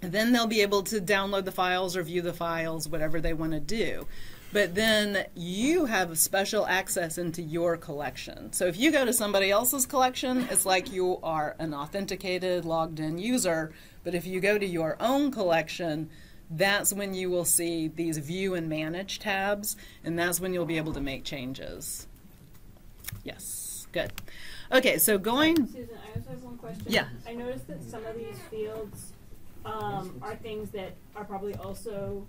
then they'll be able to download the files or view the files, whatever they want to do. But then you have special access into your collection. So if you go to somebody else's collection, it's like you are an authenticated, logged in user. But if you go to your own collection, that's when you will see these view and manage tabs, and that's when you'll be able to make changes. Yes, good. Okay, so going Susan, I also have one question. Yeah. I noticed that some of these fields um, are things that are probably also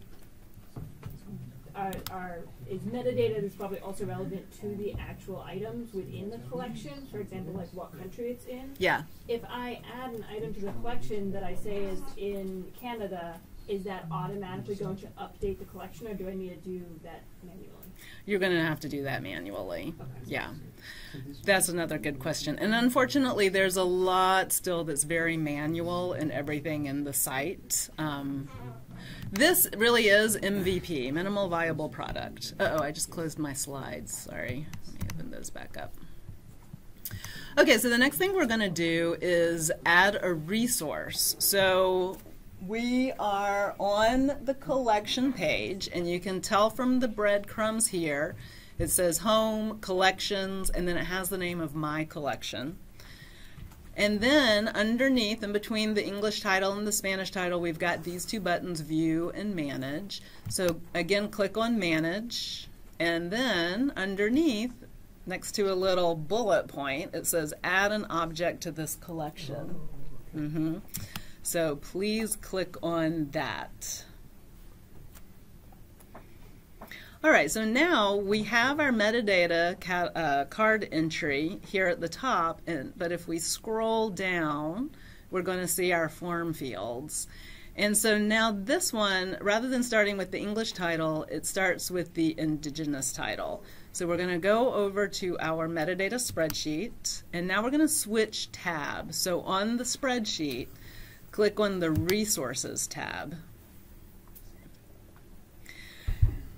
are, are is metadata that's probably also relevant to the actual items within the collection. For example, like what country it's in. yeah, If I add an item to the collection that I say is in Canada, is that automatically going to update the collection, or do I need to do that manually? you're going to have to do that manually. Okay. Yeah. That's another good question. And unfortunately, there's a lot still that's very manual in everything in the site. Um, this really is MVP, minimal viable product. Uh oh, I just closed my slides. Sorry. Let me open those back up. Okay, so the next thing we're going to do is add a resource. So we are on the collection page, and you can tell from the breadcrumbs here, it says home, collections, and then it has the name of my collection. And then underneath, and between the English title and the Spanish title, we've got these two buttons, View and Manage. So again, click on Manage, and then underneath, next to a little bullet point, it says Add an object to this collection. hmm So please click on that. All right, so now we have our metadata ca- uh, card entry here at the top, and, but if we scroll down, we're going to see our form fields. And so now this one, rather than starting with the English title, it starts with the indigenous title. So we're going to go over to our metadata spreadsheet, and now we're going to switch tabs. So on the spreadsheet, click on the Resources tab.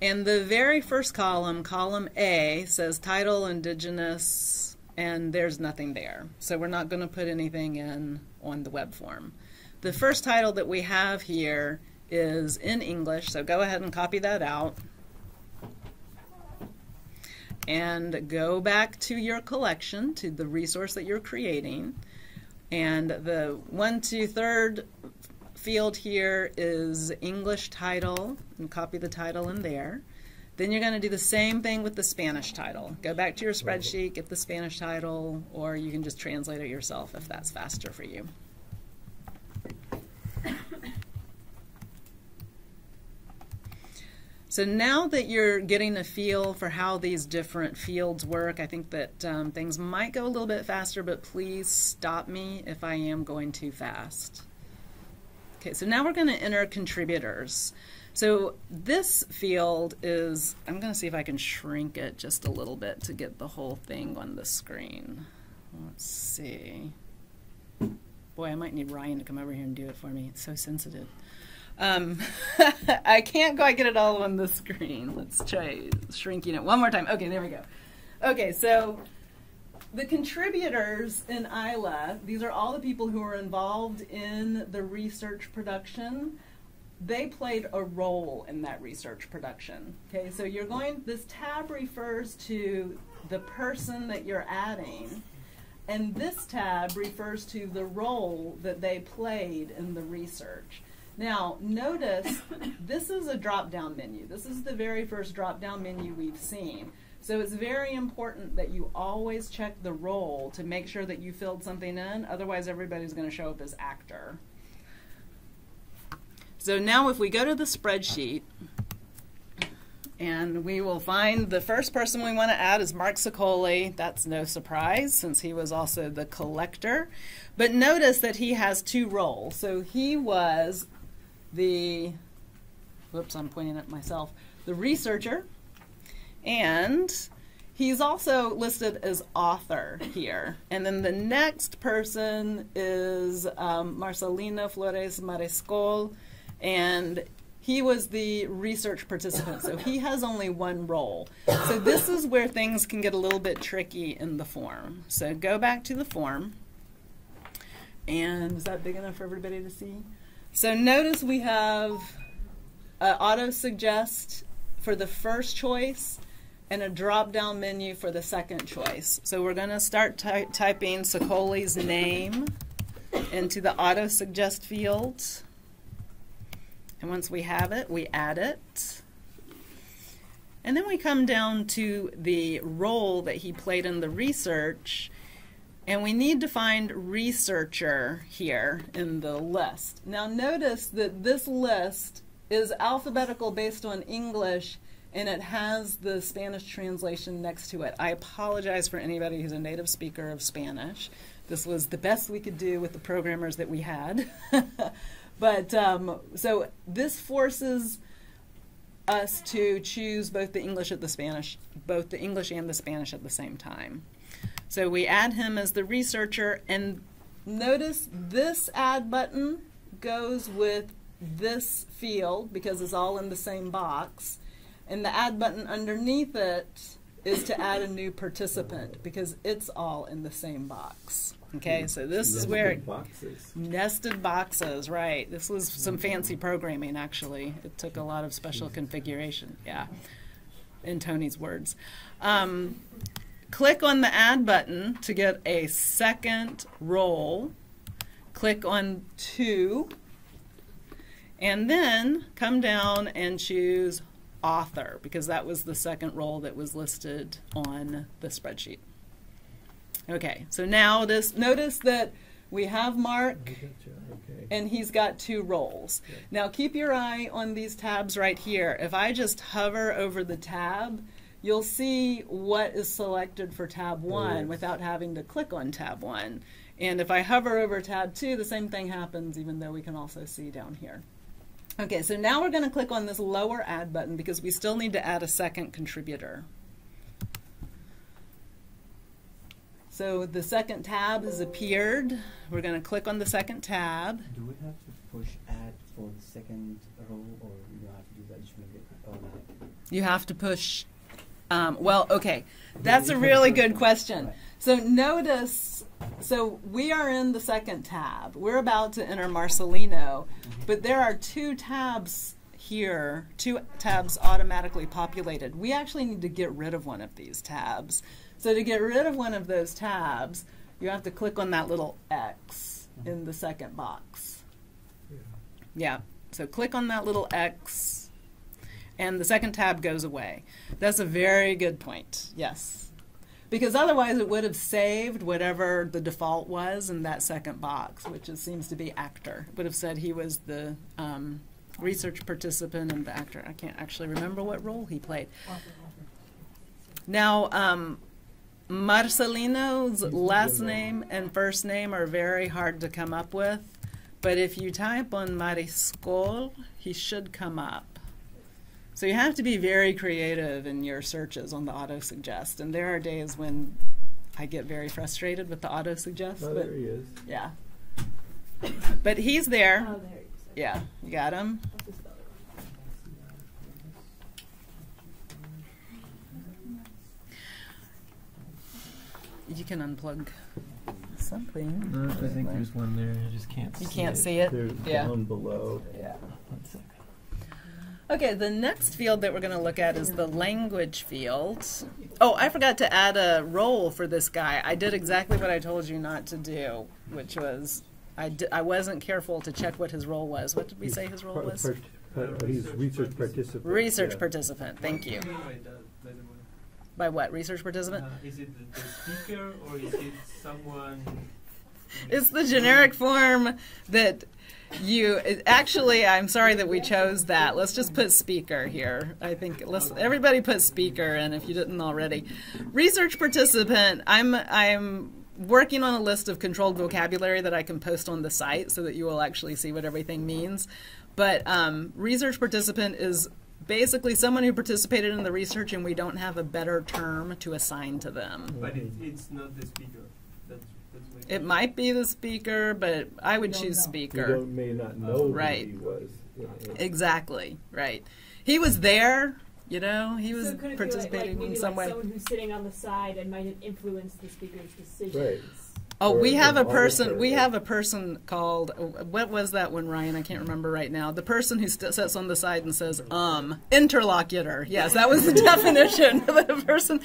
And the very first column, column A, says title indigenous, and there's nothing there. So we're not going to put anything in on the web form. The first title that we have here is in English, so go ahead and copy that out. And go back to your collection, to the resource that you're creating. And the one, two, third field here is English title, and copy the title in there. Then you're going to do the same thing with the Spanish title. Go back to your spreadsheet, get the Spanish title, or you can just translate it yourself if that's faster for you. So now that you're getting a feel for how these different fields work, I think that um, things might go a little bit faster, but please stop me if I am going too fast. Okay, so now we're going to enter contributors. So this field is, I'm going to see if I can shrink it just a little bit to get the whole thing on the screen. Let's see. Boy, I might need Ryan to come over here and do it for me. It's so sensitive. Um, [laughs] I can't quite get it all on the screen. Let's try shrinking it one more time. Okay, there we go. Okay, so the contributors in AILLA, these are all the people who are involved in the research production. They played a role in that research production. Okay, so you're going, this tab refers to the person that you're adding, and this tab refers to the role that they played in the research. Now, notice this is a drop down menu. This is the very first drop down menu we've seen. So it's very important that you always check the role to make sure that you filled something in. Otherwise, everybody's going to show up as actor. So now, if we go to the spreadsheet, and we will find the first person we want to add is Mark Sicoli. That's no surprise since he was also the collector. But notice that he has two roles. So he was the, whoops, I'm pointing at myself, the researcher, and he's also listed as author here. And then the next person is um, Marcelino Flores Mariscal, and he was the research participant, so he has only one role. So this is where things can get a little bit tricky in the form. So go back to the form. And is that big enough for everybody to see? So notice we have uh, auto suggest for the first choice and a drop down menu for the second choice. So we're going to start ty typing Sicoli's name into the auto suggest field. And once we have it, we add it. And then we come down to the role that he played in the research. And we need to find researcher here in the list. Now notice that this list is alphabetical based on English and it has the Spanish translation next to it. I apologize for anybody who's a native speaker of Spanish. This was the best we could do with the programmers that we had. [laughs] but um, so this forces us to choose both the English and the Spanish, both the English and the Spanish at the same time. So we add him as the researcher, and notice this add button goes with this field because it's all in the same box. And the add button underneath it is to add a new participant because it's all in the same box. Okay, so this is where boxes. nested boxes, right? This was some fancy programming, actually. It took a lot of special configuration, yeah, in Tony's words. Um, click on the add button to get a second role. Click on two, and then come down and choose author because that was the second role that was listed on the spreadsheet. Okay, so now this, notice that we have Mark Okay. and he's got two roles. Now keep your eye on these tabs right here. If I just hover over the tab, you'll see what is selected for tab one without having to click on tab one. And if I hover over tab two, the same thing happens even though we can also see down here. Okay, so now we're going to click on this lower add button because we still need to add a second contributor. So the second tab has appeared. We're going to click on the second tab. Do we have to push add for the second row, or don't have to do that? Just make it automatic. You have to push. Um, well, okay, that's a really good question. So notice, so we are in the second tab. We're about to enter Marcelino, but there are two tabs here, two tabs automatically populated. We actually need to get rid of one of these tabs. So to get rid of one of those tabs, you have to click on that little X in the second box. Yeah. So click on that little X, and the second tab goes away. That's a very good point. Yes. Because otherwise, it would have saved whatever the default was in that second box, which is, seems to be actor. It would have said he was the um, research participant and the actor. I can't actually remember what role he played. Now, um, Marcelino's last name and first name are very hard to come up with, but if you type on Mariscol, he should come up. So you have to be very creative in your searches on the auto suggest, and there are days when I get very frustrated with the auto suggest. Oh, but there he is. yeah, but he's there. Oh, there it is. Okay. Yeah, you got him. I'll just spell it wrong. You can unplug something. No, I think there's one there. I just can't. You see can't it. see it. They're Yeah. down below. Yeah. One second. Okay, the next field that we're going to look at is the language field. Oh, I forgot to add a role for this guy. I did exactly what I told you not to do, which was I, wasn't careful to check what his role was. What did we say his role was? part- part- uh, he's research participant. Research yeah. participant. Thank you. What do you mean by that, by the way? By what? Research participant? Uh, is it the, the speaker or is it someone? It's the generic form that you it- actually I'm sorry that we chose that. Let's just put speaker here. I think let's everybody put speaker in if you didn't already. Research participant, I'm I'm working on a list of controlled vocabulary that I can post on the site so that you will actually see what everything means. But um, research participant is basically someone who participated in the research and we don't have a better term to assign to them. But it, it's not the speaker. That's that's my It might be the speaker, but I would choose know. You speaker. don't, may not know Right. who he was. Yeah, yeah. Exactly, right. He was there, you know, he was so it participating like, like in some like way. someone who's sitting on the side and might have influenced the speaker's decisions. Right. Oh, or we have a person. We have a person called. What was that one, Ryan? I can't remember right now. The person who sits on the side and says, "Um, interlocutor." Yes, that was the [laughs] definition of the person.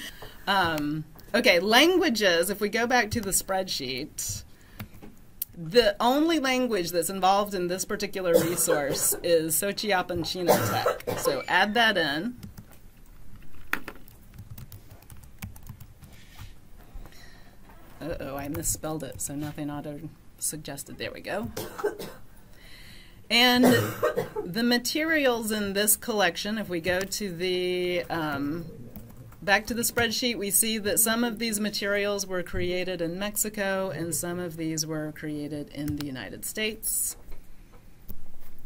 Um, okay, languages. If we go back to the spreadsheet, the only language that's involved in this particular resource [coughs] is Sochiapam Chinantec. So add that in. Uh oh, I misspelled it, so nothing auto suggested. There we go. And the materials in this collection, if we go to the um, back to the spreadsheet, we see that some of these materials were created in Mexico and some of these were created in the United States.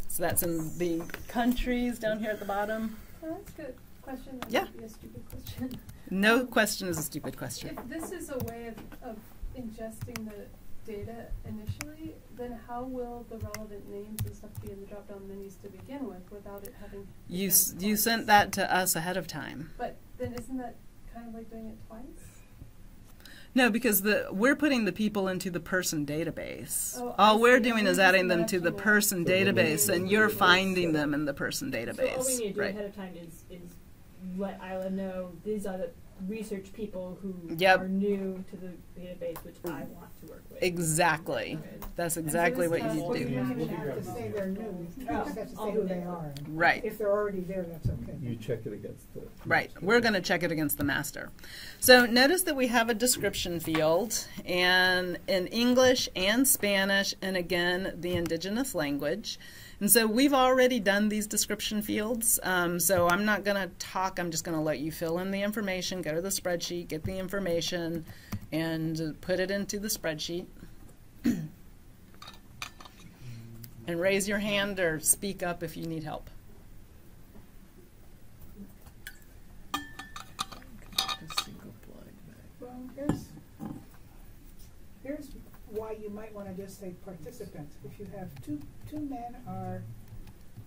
So that's in the countries down here at the bottom. I ask a question? That Yeah. might be a stupid question. No um, question is a stupid question. If this is a way of, of ingesting the data initially, then how will the relevant names and stuff be in the drop-down menus to begin with without it having? You, s- you sent that to us ahead of time. But then isn't that kind of like doing it twice? No, because the we're putting the people into the person database. Oh, All we're doing is adding them to the person So database, and you're finding them in the person So all we need to do Right. ahead of time is, is let AILLA know these are the research people who Yep. are new to the database, which I want to work with. Exactly. That's exactly what you need to do. don't have to say they're new, you just have to oh. say who they are. Right. If they're already there, that's okay. You check it against the. Right. We're going to check it against the master. So notice that we have a description field and in English and Spanish and again the indigenous language. And so we've already done these description fields. Um, so I'm not going to talk. I'm just going to let you fill in the information, go to the spreadsheet, get the information, and put it into the spreadsheet. [clears throat] and raise your hand or speak up if you need help. Here's why you might wanna just say participant. If you have two, two men are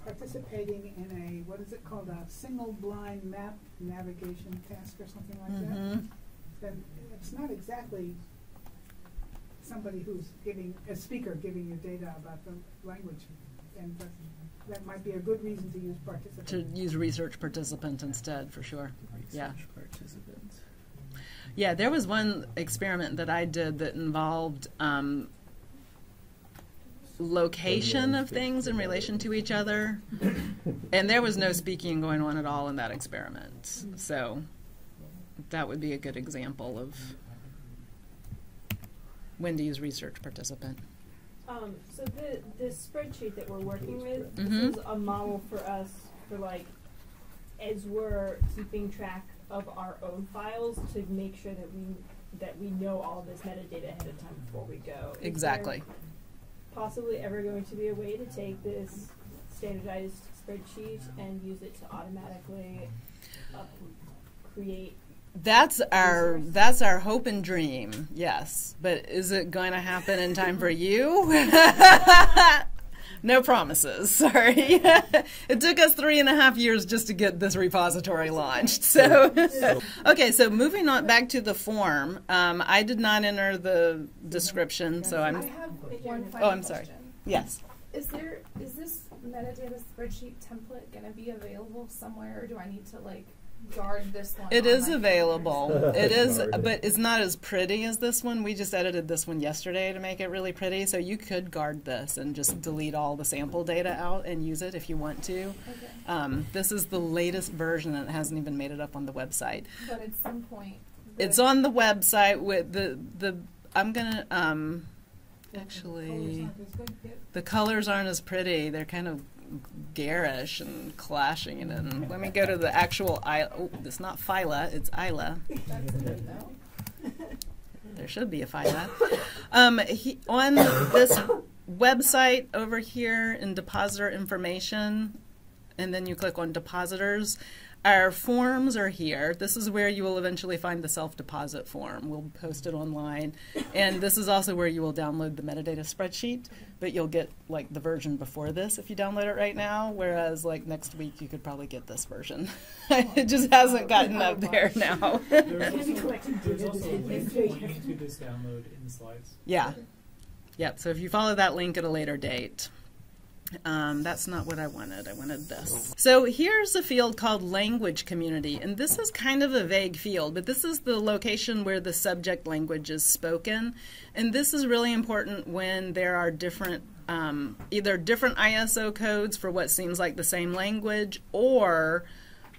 participating in a, what is it called, a single blind map navigation task or something like that, Mhm. then it's not exactly somebody who's giving, a speaker giving you data about the language. And that, that might be a good reason to use participant. To use research participant instead, for sure. Yeah. Research participant. Yeah, there was one experiment that I did that involved um, location of things in relation to each other, and there was no speaking going on at all in that experiment. So that would be a good example of use research participant. Um, so the the spreadsheet that we're working with, Mhm. this is a model for us for like as we're keeping track of our own files to make sure that we that we know all this metadata ahead of time before we go. Exactly. Possibly ever going to be a way to take this standardized spreadsheet and use it to automatically up, create That's our that's our hope and dream. Yes, but is it going to happen in time for you? [laughs] [laughs] no promises. [laughs] Sorry, [laughs] it took us three and a half years just to get this repository launched. So, [laughs] okay. So moving on back to the form, um, I did not enter the description, so I I'm have one Oh, final I'm sorry. question. yes. Is there is this metadata spreadsheet template gonna be available somewhere, or do I need to like guard this one? It on is available. [laughs] It is, but it's not as pretty as this one. We just edited this one yesterday to make it really pretty. So you could guard this and just delete all the sample data out and use it if you want to. Okay. Um, this is the latest version and it hasn't even made it up on the website. But at some point, It's on the website with the the. I'm gonna um, actually aren't as good yet. the colors aren't as pretty. They're kind of garish and clashing. And let me go to the actual. I, oh, it's not Phyla. It's AILLA. There should be a FILA. Um, he, on this website over here in depositor information, and then you click on depositors, our forms are here. This is where you will eventually find the self deposit form. We'll post it online. And this is also where you will download the metadata spreadsheet, but you'll get like the version before this if you download it right now, whereas like next week you could probably get this version. [laughs] it just hasn't gotten up there now. There's also, [laughs] there's also a in link to this download in the slides. Yeah. Yep. So if you follow that link at a later date, um, that's not what I wanted. I wanted this. So here's a field called language community, and this is kind of a vague field, but this is the location where the subject language is spoken, and this is really important when there are different. Um, either different ISO codes for what seems like the same language, or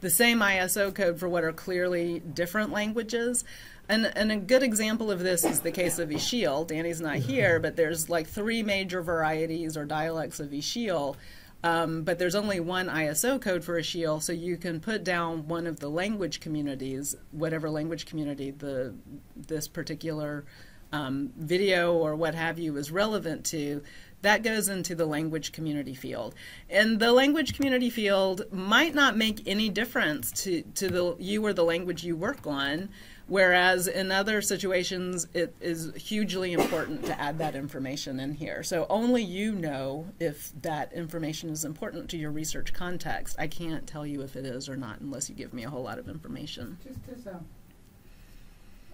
the same ISO code for what are clearly different languages. And, and a good example of this is the case of Ixil. Danny's not here, but there's like three major varieties or dialects of Ixil. Um, but there's only one ISO code for Ixil, so you can put down one of the language communities, whatever language community the this particular um, video or what have you is relevant to, that goes into the language community field. And the language community field might not make any difference to, to the you or the language you work on, whereas in other situations it is hugely important to add that information in here. So only you know if that information is important to your research context. I can't tell you if it is or not unless you give me a whole lot of information. Just as a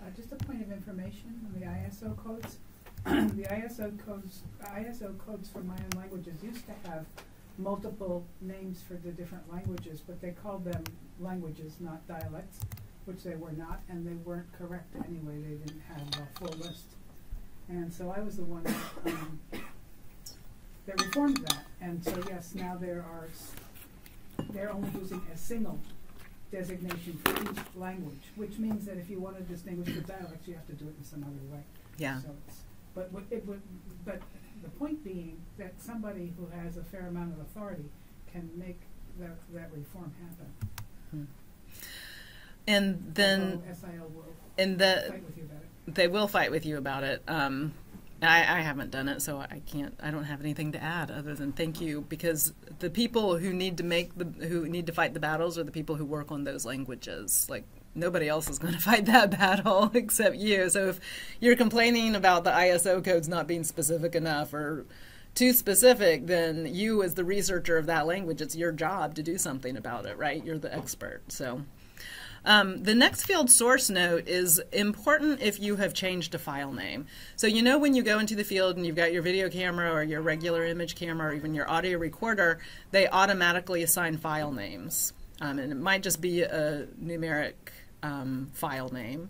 Uh, just a point of information on the ISO codes. The ISO codes, ISO codes for Mayan languages used to have multiple names for the different languages, but they called them languages, not dialects, which they were not, and they weren't correct anyway. They didn't have a full list. And so I was the one that, um, that reformed that. And so yes, now there are, s- they're only using a single designation for each language, which means that if you want to distinguish the dialects, you have to do it in some other way. Yeah. So it's, but what it would, but the point being that somebody who has a fair amount of authority can make that, that reform happen. And then, SIL will and the fight with you about it. they will fight with you about it. Um, I, I haven't done it, so I can't. I don't have anything to add other than thank you, because the people who need to make the who need to fight the battles are the people who work on those languages. Like nobody else is going [laughs] to fight that battle [laughs] except you. So if you're complaining about the ISO codes not being specific enough or too specific, then you, as the researcher of that language, it's your job to do something about it, right? You're the expert. So. Um, the next field source note is important if you have changed a file name. So you know when you go into the field and you've got your video camera or your regular image camera or even your audio recorder, they automatically assign file names. Um, and it might just be a numeric um, file name.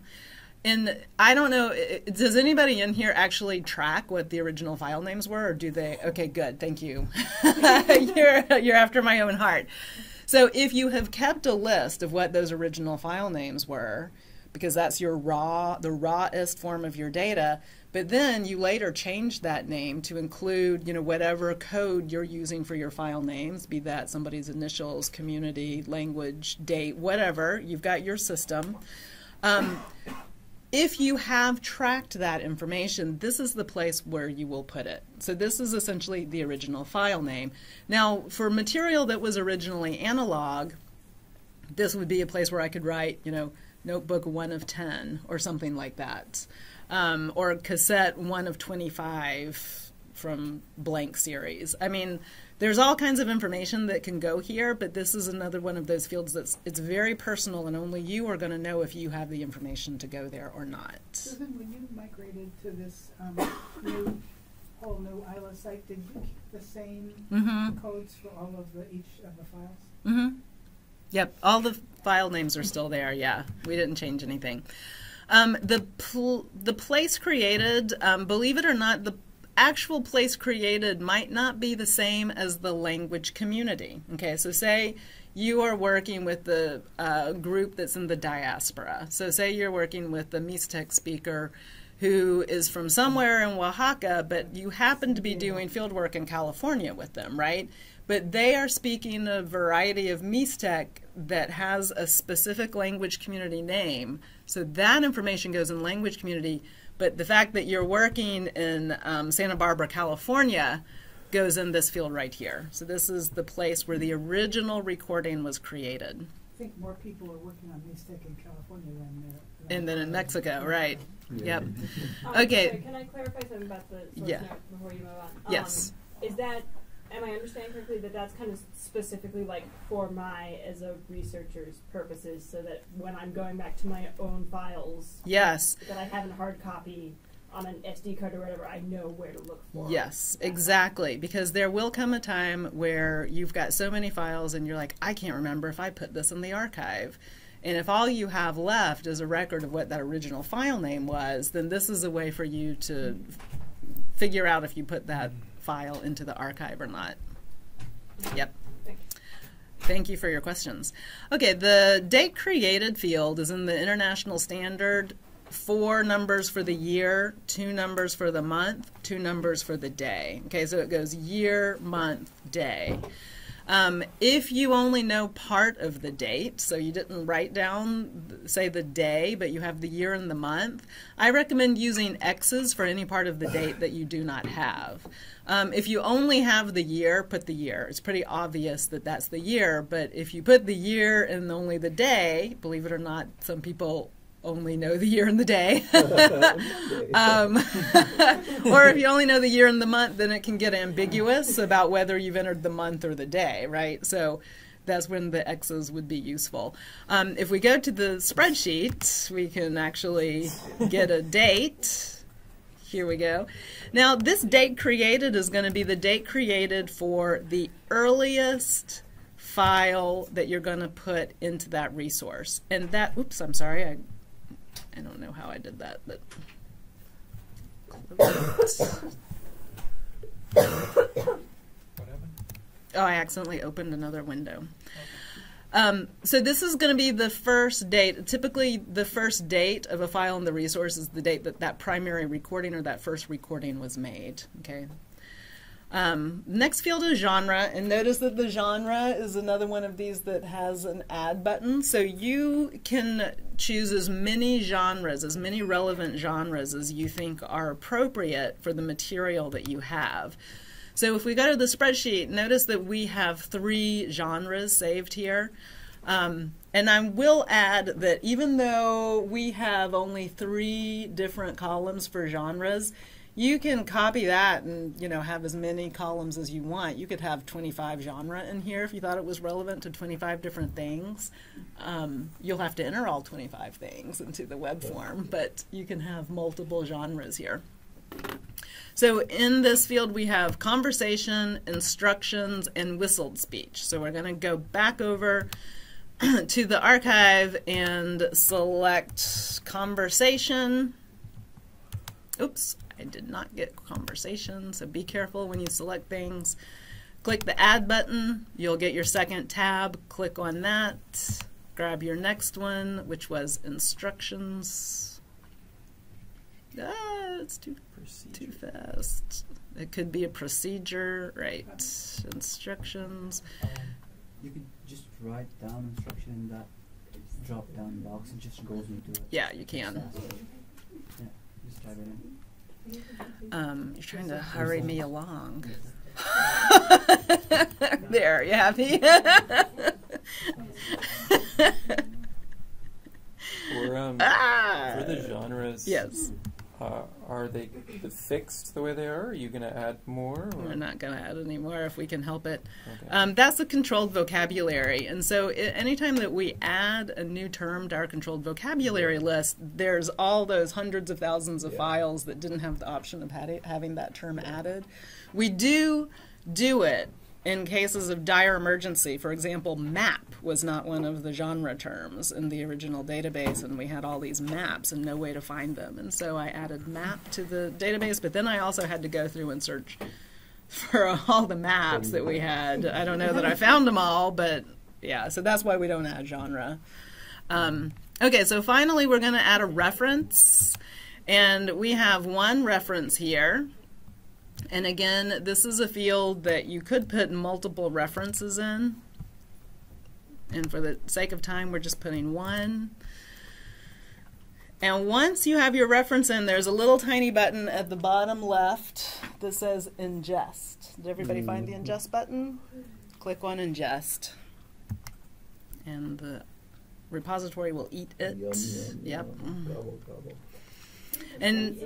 And I don't know, does anybody in here actually track what the original file names were, or do they? Okay, good, thank you. [laughs] you're, you're after my own heart. So if you have kept a list of what those original file names were, because that's your raw, the rawest form of your data, but then you later change that name to include, you know, whatever code you're using for your file names, be that somebody's initials, community, language, date, whatever, you've got your system. Um, if you have tracked that information, this is the place where you will put it. So this is essentially the original file name. Now, for material that was originally analog, this would be a place where I could write, you know, notebook one of 10 or something like that. Um, or cassette one of 25 from blank series. I mean, there's all kinds of information that can go here, but this is another one of those fields that's it's very personal and only you are going to know if you have the information to go there or not. Susan, when you migrated to this um, new, whole new AILLA site, did you keep the same Mhm. codes for all of the, each of the files? Mm-hmm. Yep, all the file names are still there. Yeah, we didn't change anything. Um, the pl- the place created, um, believe it or not, the actual place created might not be the same as the language community. Okay, so say you are working with the uh, group that's in the diaspora. So say you're working with the Mixtec speaker who is from somewhere in Oaxaca, but you happen to be doing field work in California with them, right? But they are speaking a variety of Mixtec that has a specific language community name. So that information goes in language community. But the fact that you're working in um, Santa Barbara, California, goes in this field right here. So this is the place where the original recording was created. I think more people are working on Mixtec in California than there. And then in Mexico, right? Yep. Um, Okay. sorry, can I clarify something about the source Yeah. note before you move on? Yes. Um, is that, am I understanding correctly that that's kind of specifically like for my, as a researcher's purposes, so that when I'm going back to my own files, Yes. that I have in hard copy on an SD card or whatever, I know where to look for. Yes, exactly. Because there will come a time where you've got so many files and you're like, I can't remember if I put this in the archive. And if all you have left is a record of what that original file name was, then this is a way for you to figure out if you put that file into the archive or not. Mm-hmm. Yep. Thank Thank you for your questions. Okay, the date created field is in the international standard. Four numbers for the year, two numbers for the month, two numbers for the day. Okay, so it goes year, month, day. Um, if you only know part of the date, so you didn't write down, say, the day, but you have the year and the month, I recommend using X's for any part of the date that you do not have. Um, if you only have the year, put the year. It's pretty obvious that that's the year, but if you put the year and only the day, believe it or not, some people only know the year and the day. [laughs] um, [laughs] or if you only know the year and the month, then it can get ambiguous about whether you've entered the month or the day, right? So that's when the X's would be useful. Um, if we go to the spreadsheet, we can actually get a date. Here we go. Now, this date created is going to be the date created for the earliest file that you're going to put into that resource. And that, oops, I'm sorry, I, I don't know how I did that, but. [coughs] Oh, I accidentally opened another window. Um, so this is going to be the first date. Typically, the first date of a file in the resource is the date that that primary recording or that first recording was made. Okay. Um, next field is genre, and notice that the genre is another one of these that has an add button. So you can choose as many genres, as many relevant genres as you think are appropriate for the material that you have. So if we go to the spreadsheet, notice that we have three genres saved here. Um, and I will add that even though we have only three different columns for genres, you can copy that and you know have as many columns as you want. You could have 25 genre in here if you thought it was relevant to 25 different things. Um, you'll have to enter all 25 things into the web form, but you can have multiple genres here. So in this field, we have conversation, instructions, and whistled speech. So we're going to go back over [clears throat] to the archive and select conversation. Oops, I did not get conversation, so be careful when you select things. Click the add button, you'll get your second tab. Click on that. Grab your next one, which was instructions. Ah, it's too too fast. It could be a procedure, right? Instructions. Um, you could just write down instruction in that drop down box and just goes into it. Yeah, you can. Yeah, just type it in. Um, you're trying to hurry me along. [laughs] there, you happy? For, um, [laughs] ah! for the genres, Yes. uh, are they fixed the way they are? Are you going to add more? Or? We're not going to add any more if we can help it. Okay. Um, that's a controlled vocabulary. And so, anytime that we add a new term to our controlled vocabulary list, there's all those hundreds of thousands of Yeah. files that didn't have the option of having that term added. We do do it in cases of dire emergency. For example, map was not one of the genre terms in the original database, and we had all these maps and no way to find them. And so I added map to the database, but then I also had to go through and search for [laughs] all the maps that we had. I don't know that I found them all, but yeah, so that's why we don't add genre. Um, okay, so finally we're going to add a reference, and we have one reference here. And again, this is a field that you could put multiple references in. And for the sake of time, we're just putting one. And once you have your reference in, there's a little tiny button at the bottom left that says ingest. Did everybody find the mm-hmm. ingest button? Click on ingest. And the repository will eat it. Yum, yum, Yep. yum. And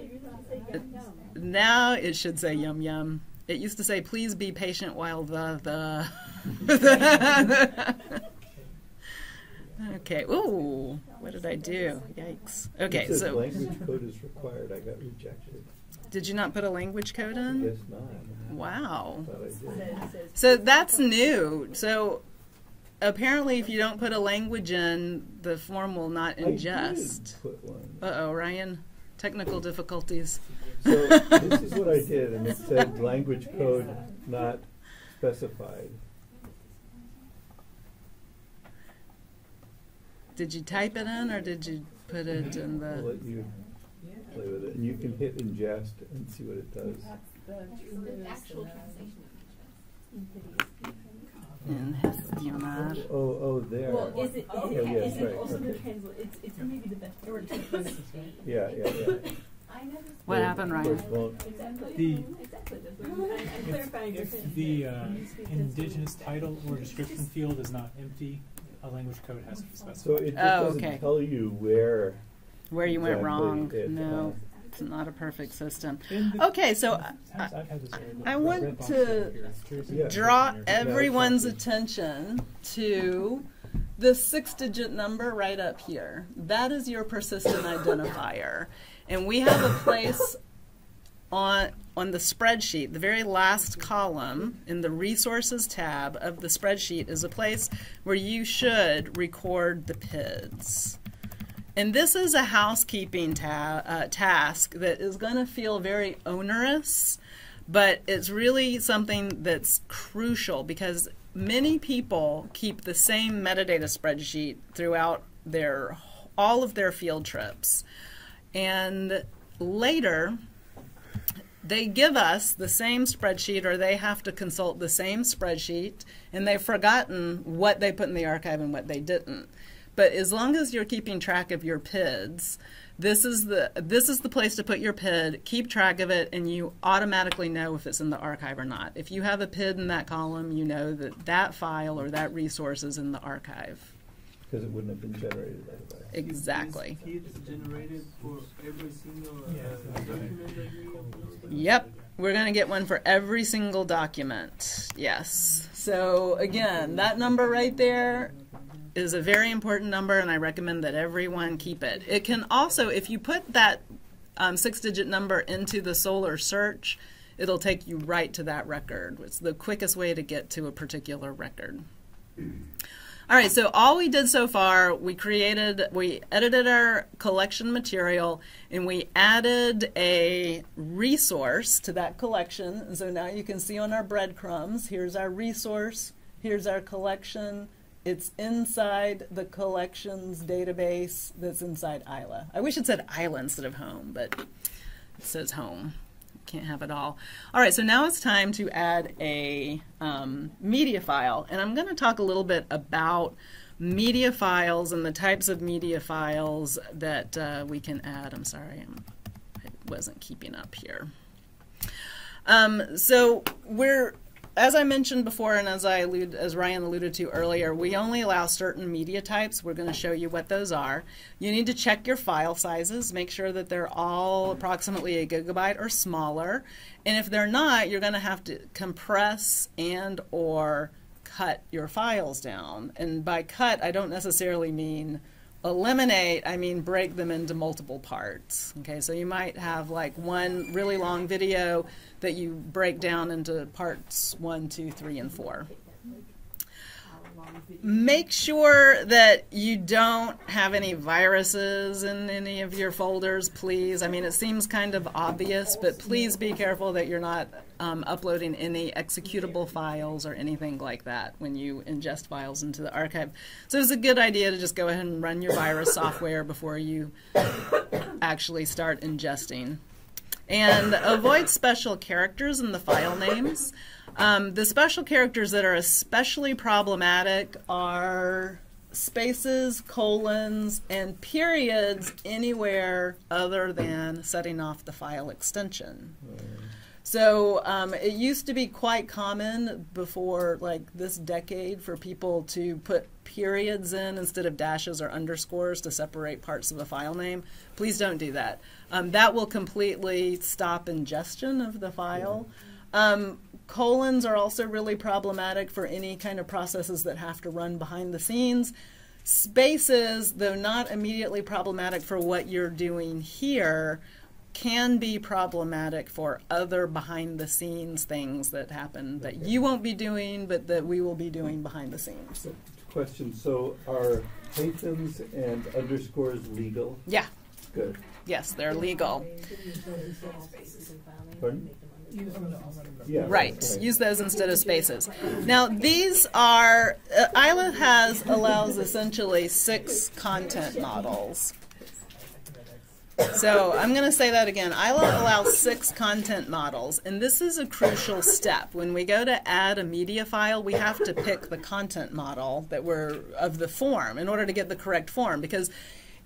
now it should say yum yum. It used to say, please be patient while the the. [laughs] okay. Ooh, what did I do? Yikes. Okay, It so language code is required. I got rejected. did you not put a language code in? Guess not. Wow. Thought I did. So that's new. So apparently, if you don't put a language in, the form will not I did ingest. put one. Uh oh, Ryan. Technical difficulties. So this is what I did, and it said language code not specified. Did you type it in or did you put it in I'll the? let you play with it, and you can hit ingest and see what it does. actual translation In Hestionar. Oh, oh, there. Well, is it, Oh, is yes, it, is it right, also the okay. translate? It's, it's maybe the best word. [laughs] Yeah, yeah, yeah. [laughs] What Well, happened, of Ryan? course, won't- Exactly. The- exactly. I'm, I'm clarifying If the uh, indigenous title or description field is not empty, a language code has to be specified. So specified. it just Oh, doesn't okay. tell you where. Where you went wrong. it, No. uh, It's not a perfect system. Okay, so I've had this error, the I want to over here. Curious if Yeah. it's draw everyone's attention to the six digit number right up here. That is your persistent [coughs] identifier. And we have a place on on the spreadsheet, the very last column in the resources tab of the spreadsheet is a place where you should record the PIDs. And this is a housekeeping ta- uh, task that is going to feel very onerous, but it's really something that's crucial because many people keep the same metadata spreadsheet throughout their all of their field trips. And later, they give us the same spreadsheet or they have to consult the same spreadsheet and they've forgotten what they put in the archive and what they didn't. But as long as you're keeping track of your PIDs, this is the this is the place to put your PID, keep track of it, and you automatically know if it's in the archive or not. If you have a PID in that column, you know that that file or that resource is in the archive. Because it wouldn't have been generated otherwise. Exactly. Is kids generated for every single uh, document that you? Yep. We're going to get one for every single document. Yes. So, again, that number right there is a very important number, and I recommend that everyone keep it. It can also, if you put that um, six digit number into the Solr search, it'll take you right to that record. It's the quickest way to get to a particular record. All right, so all we did so far, we created, we edited our collection material, and we added a resource to that collection. And so now you can see on our breadcrumbs, here's our resource, here's our collection. It's inside the collections database that's inside AILLA. I wish it said AILLA instead of home, but it says home. Can't have it all. All right, so now it's time to add a um, media file. And I'm going to talk a little bit about media files and the types of media files that uh, we can add. I'm sorry, I'm, I wasn't keeping up here. Um, so we're as I mentioned before, and as I allude, as Ryan alluded to earlier, we only allow certain media types. We're going to show you what those are. You need to check your file sizes, make sure that they're all approximately a gigabyte or smaller. And if they're not, you're going to have to compress and or cut your files down. And by cut, I don't necessarily mean eliminate, I mean break them into multiple parts. Okay, so you might have like one really long video that you break down into parts one, two, three, and four. Make sure that you don't have any viruses in any of your folders, please. I mean, it seems kind of obvious, but please be careful that you're not um, uploading any executable files or anything like that when you ingest files into the archive. So it's a good idea to just go ahead and run your virus software before you actually start ingesting and avoid special characters in the file names. Um, the special characters that are especially problematic are spaces, colons, and periods anywhere other than setting off the file extension. So um, it used to be quite common before like this decade for people to put periods in instead of dashes or underscores to separate parts of a file name. Please don't do that. Um, that will completely stop ingestion of the file. Um, colons are also really problematic for any kind of processes that have to run behind the scenes. Spaces, though not immediately problematic for what you're doing here, can be problematic for other behind the scenes things that happen that you won't be doing, but that we will be doing behind the scenes. Question, so are hyphens and underscores legal? Yeah, Good. yes, they're legal. Pardon? Yeah. Right. Use those instead of spaces. Now, these are, uh, AILLA has, allows essentially six content models. So I'm going to say that again. AILLA allows six content models, and this is a crucial step. When we go to add a media file, we have to pick the content model that we're of the form in order to get the correct form because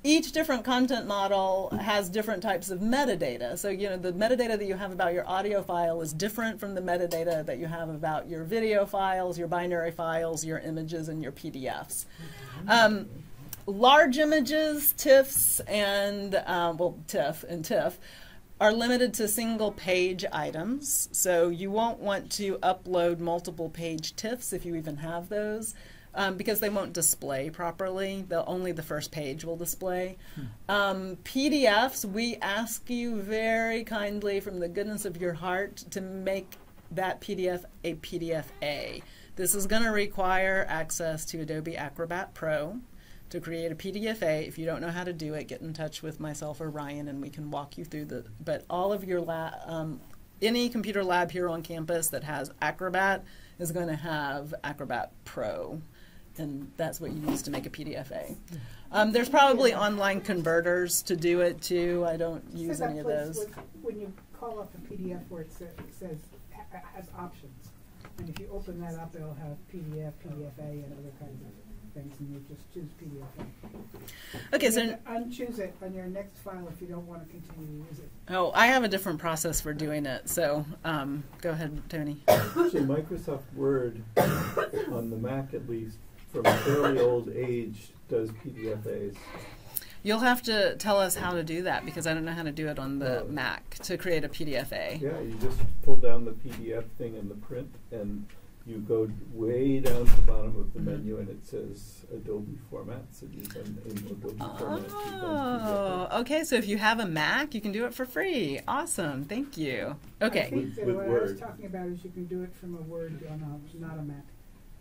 each different content model has different types of metadata. So, you know, the metadata that you have about your audio file is different from the metadata that you have about your video files, your binary files, your images, and your PDFs. Um, large images, TIFFs, and, um, well, TIFF and TIFF, are limited to single page items. So you won't want to upload multiple page TIFFs if you even have those. Um, because they won't display properly. They'll, only the first page will display. Um, PDFs, we ask you very kindly, from the goodness of your heart, to make that PDF a PDF A. This is going to require access to Adobe Acrobat Pro to create a PDF A. If you don't know how to do it, get in touch with myself or Ryan, and we can walk you through the. But all of your lab, um, any computer lab here on campus that has Acrobat is going to have Acrobat Pro, and that's what you use to make a PDF A. Um, there's probably online converters to do it too. I don't use any of those. When you call up a PDF where it says, has options, and if you open that up, it'll have PDF, PDFA, and other kinds of things, and you just choose PDFA. Okay, You so Unchoose it on your next file if you don't want to continue to use it. oh, I have a different process for doing it. So um, go ahead, Tony. Actually, Microsoft Word, on the Mac at least, from a fairly old age, does PDFAs. You'll have to tell us how to do that because I don't know how to do it on the. Mac to create a PDFA. Yeah, you just pull down the PDF thing in the print, and you go way down to the bottom of the Mhm. menu, and it says Adobe formats, and you then in Adobe formats. you Oh, okay. So if you have a Mac, you can do it for free. Awesome. Thank you. I Okay. think that With what I was talking about is you can do it from a Word on a, not a Mac,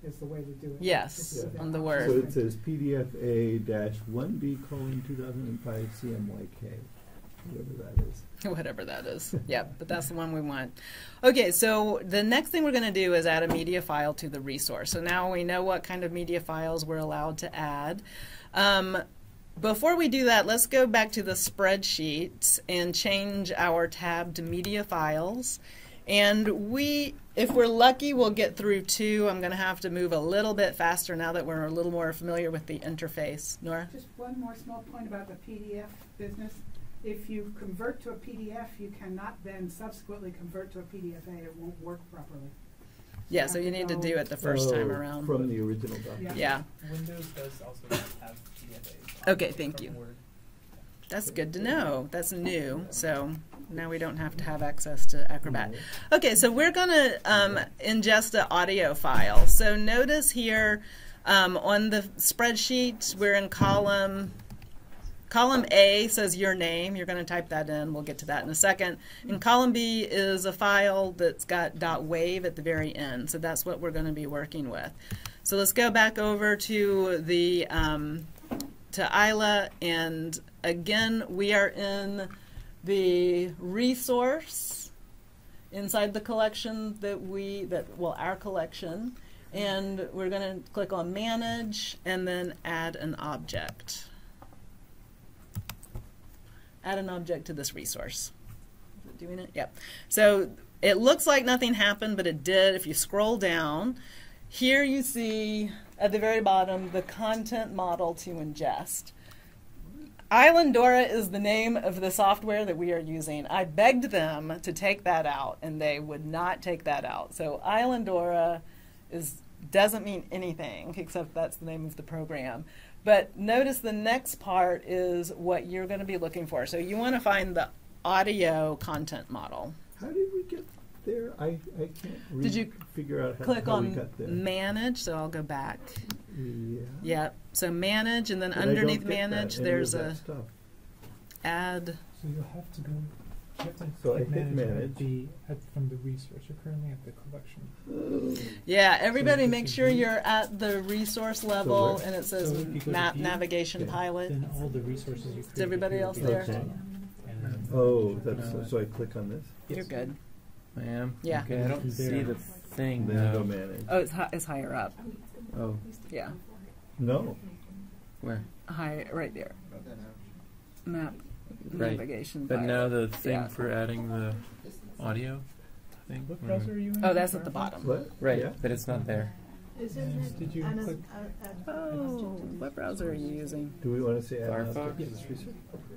is the way to do it. Yes, Yeah. on the Word. So it says PDFA dash one B colon two thousand and five CMYK, whatever that is. [laughs] Whatever that is. Yep, but that's the one we want. Okay, so the next thing we're going to do is add a media file to the resource. So now we know what kind of media files we're allowed to add. Um, before we do that, let's go back to the spreadsheet and change our tab to media files. And we, if we're lucky, we'll get through two. I'm going to have to move a little bit faster now that we're a little more familiar with the interface. Nora? Just one more small point about the PDF business. If you convert to a PDF, you cannot then subsequently convert to a PDFA. It won't work properly. Yeah, so you need to do it the first time Oh, around. From the original document. Yeah. Windows does also have PDFA. Okay, thank you. That's good to know. That's new. So now we don't have to have access to Acrobat. Okay, so we're going to um, ingest an audio file. So notice here um, on the spreadsheet, we're in column. Column A says your name. You're going to type that in. We'll get to that in a second. And column B is a file that's got .wave at the very end. So that's what we're going to be working with. So let's go back over to the um, to AILLA, and again we are in the resource inside the collection that we that well our collection, and we're going to click on manage and then add an object. Add an object to this resource. Is it doing it? Yep. So it looks like nothing happened, but it did. If you scroll down, here you see at the very bottom the content model to ingest. Islandora is the name of the software that we are using. I begged them to take that out, and they would not take that out. So Islandora is doesn't mean anything except that's the name of the program. But notice the next part is what you're going to be looking for. So you want to find the audio content model. How did we get there? I, I can't Did you figure out how, Click how we on got there. manage, so I'll go back. yeah. Yep. So manage, and then But underneath manage, there's a stuff. So add. you'll have to go. You have to So I hit hit manage, manage. At the, at, from the resource. You're currently at the collection. Yeah, everybody So make this sure is- you're at the resource level, where- and it says So if you go to map view, navigation okay. pilot. Then all the resources you created. everybody here else be there? listed. Okay. And Oh, that's Uh, so I click on this. yes. You're good. I am. Yeah. Okay, I don't There. see the thing Then go though. manage. Oh, it's hi- it's higher up. Oh, Yeah, No. where? high right there. Map Right. navigation. But now the thing Yeah. for adding the audio thing. What where- browser are you in? Oh, that's at the bottom. What? Right, Yeah. but it's not there. Did you click? Oh, what browser are you using? Do we want to say add Firefox? object to this research?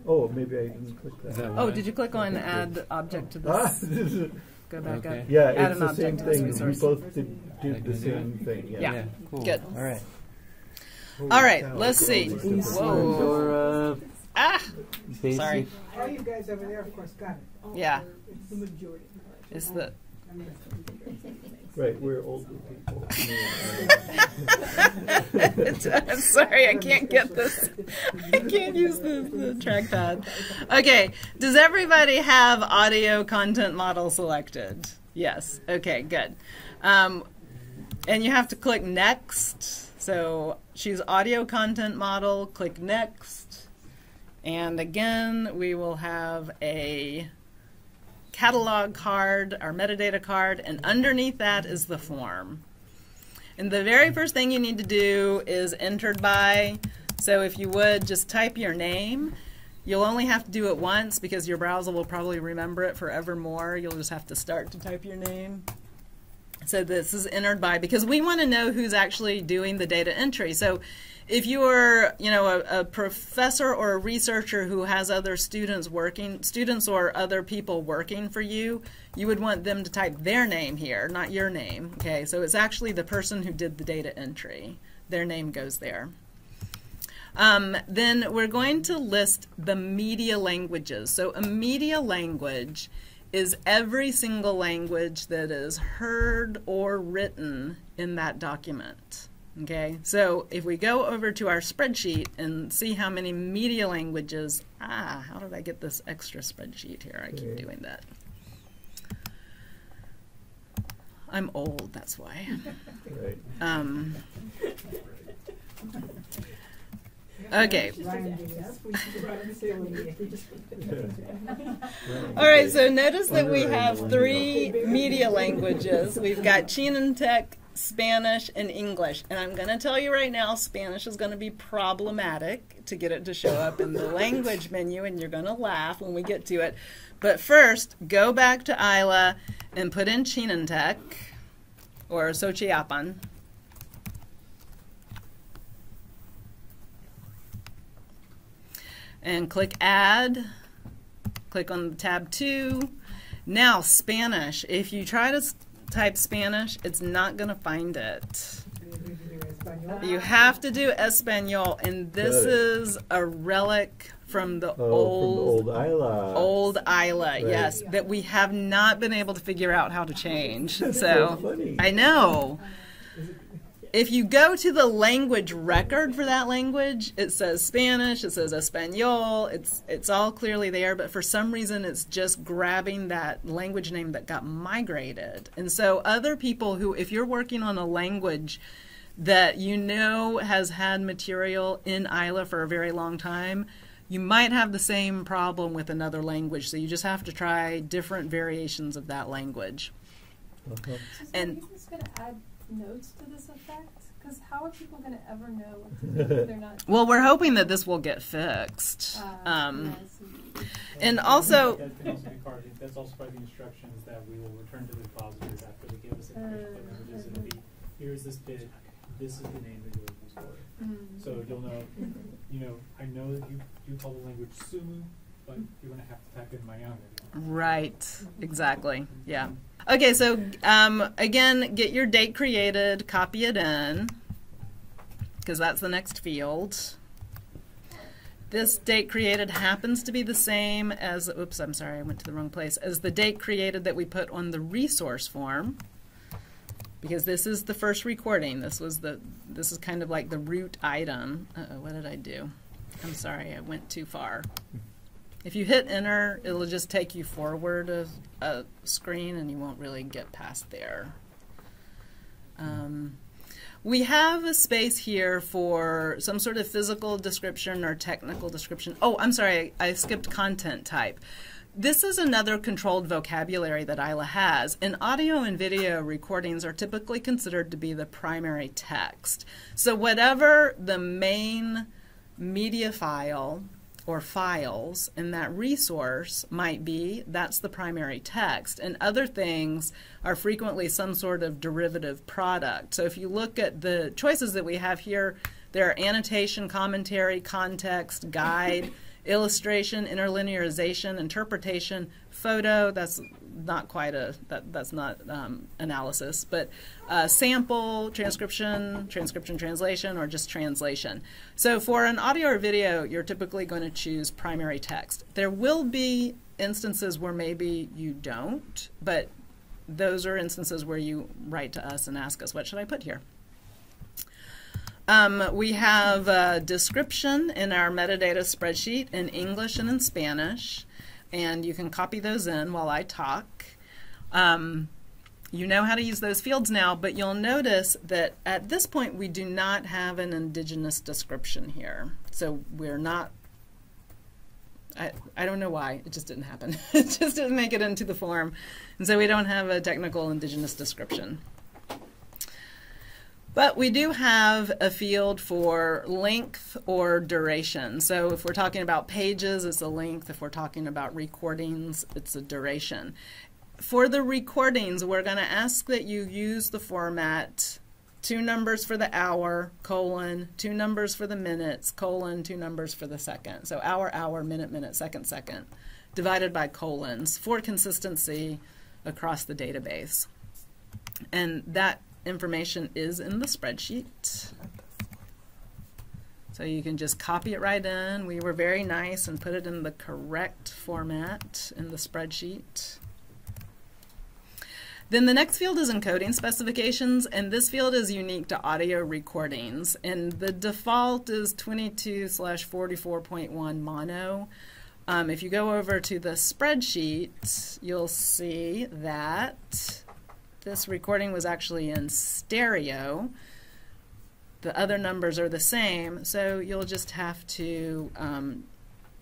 Oh, maybe I didn't click that. Is that Oh, did you click on add object to Ah, this? [laughs] Go back Okay. up. yeah, Add it's an the same object thing. We both did, did the do same thing. Yeah. Yeah. cool. Good. All right. Holy All right, cow, let's look at all see. Whoa. Ones. Dora. Ah, basic. Sorry. All you guys over there, of course, got it. Yeah. It's the majority of knowledge. It's the Right, we're older people. [laughs] [laughs] I'm sorry, I can't get this. I can't use the, the trackpad. Okay, does everybody have audio content model selected? Yes. Okay, good. Um, and you have to click next. So choose audio content model, click next. And again, we will have a catalog card, our metadata card, and underneath that is the form. And the very first thing you need to do is entered by. So if you would just type your name. You'll only have to do it once because your browser will probably remember it forevermore. You'll just have to start to type your name. So this is entered by because we want to know who's actually doing the data entry. So if you are, you know, a, a professor or a researcher who has other students working, students or other people working for you, you would want them to type their name here, not your name. Okay, so it's actually the person who did the data entry. Their name goes there. Um, then we're going to list the media languages. So a media language is every single language that is heard or written in that document. Okay, so if we go over to our spreadsheet and see how many media languages, ah, how did I get this extra spreadsheet here? I keep doing that. I'm old, that's why. Um, [laughs] okay. Ryan did that. All right, so notice that we have three media languages. We've got Chinantec, Spanish, and English. And I'm going to tell you right now, Spanish is going to be problematic to get it to show up in the [laughs] language menu, and you're going to laugh when we get to it. But first, go back to AILLA and put in Chinantec or Sochiapam. And click Add. Click on the tab 2. Now, Spanish. If you try to type Spanish, it's not going to find it. [laughs] You have to do Espanol, and this Got it. is a relic from the Oh, old from old AILLA. old AILLA, Right. yes, that we have not been able to figure out how to change. [laughs] That's so so funny. I know. If you go to the language record for that language, it says Spanish, it says Espanol, it's it's all clearly there, but for some reason it's just grabbing that language name that got migrated. And so other people who if you're working on a language that you know has had material in AILLA for a very long time, you might have the same problem with another language. So you just have to try different variations of that language. Uh-huh. So And- are you just going to add notes to this effect? Because how are people going to ever know what to [laughs] do if they're not? Well, we're hoping that this will get fixed. Uh, Um, yes. and also, That can also be part of, that's also part of the instructions that we will return to the repositories after they give us information for languages. It'll be, here's this bit, this is the name that you'll use for it. Mm. So you'll know, you know, I know that you, you call the language Sumu, but you're gonna have to type in Mayangna. right, exactly, yeah. Okay, so um, again, get your date created, copy it in, because that's the next field. This date created happens to be the same as, oops, I'm sorry, I went to the wrong place, as the date created that we put on the resource form. Because this is the first recording. This was the, this is kind of like the root item. Uh-oh, what did I do? I'm sorry, I went too far. If you hit enter, it'll just take you forward a, a screen and you won't really get past there. Um, we have a space here for some sort of physical description or technical description. Oh, I'm sorry, I, skipped content type. This is another controlled vocabulary that AILLA has. And audio and video recordings are typically considered to be the primary text. So whatever the main media file or files and that resource might be, that's the primary text. And other things are frequently some sort of derivative product. So if you look at the choices that we have here, there are annotation, commentary, context, guide, [laughs] illustration, interlinearization, interpretation, photo, that's not quite a that that's not um, analysis, but uh, sample, transcription, transcription translation, or just translation. So for an audio or video, you're typically going to choose primary text. There will be instances where maybe you don't, but those are instances where you write to us and ask us, what should I put here? Um, we have a description in our metadata spreadsheet in English and in Spanish, and you can copy those in while I talk. Um, you know how to use those fields now, but you'll notice that at this point we do not have an indigenous description here. So we're not, I, I don't know why, it just didn't happen. [laughs] it just didn't make it into the form. And so we don't have a technical indigenous description. But we do have a field for length or duration. So if we're talking about pages, it's a length. If we're talking about recordings, it's a duration. For the recordings, we're going to ask that you use the format two numbers for the hour, colon, two numbers for the minutes, colon, two numbers for the second. So hour, hour, minute, minute, second, second, divided by colons for consistency across the database. And that information is in the spreadsheet. So you can just copy it right in. We were very nice and put it in the correct format in the spreadsheet. Then the next field is encoding specifications, and this field is unique to audio recordings. And the default is 22 slash 44.1 mono. Um, if you go over to the spreadsheet, you'll see that this recording was actually in stereo. The other numbers are the same, so you'll just have to, um,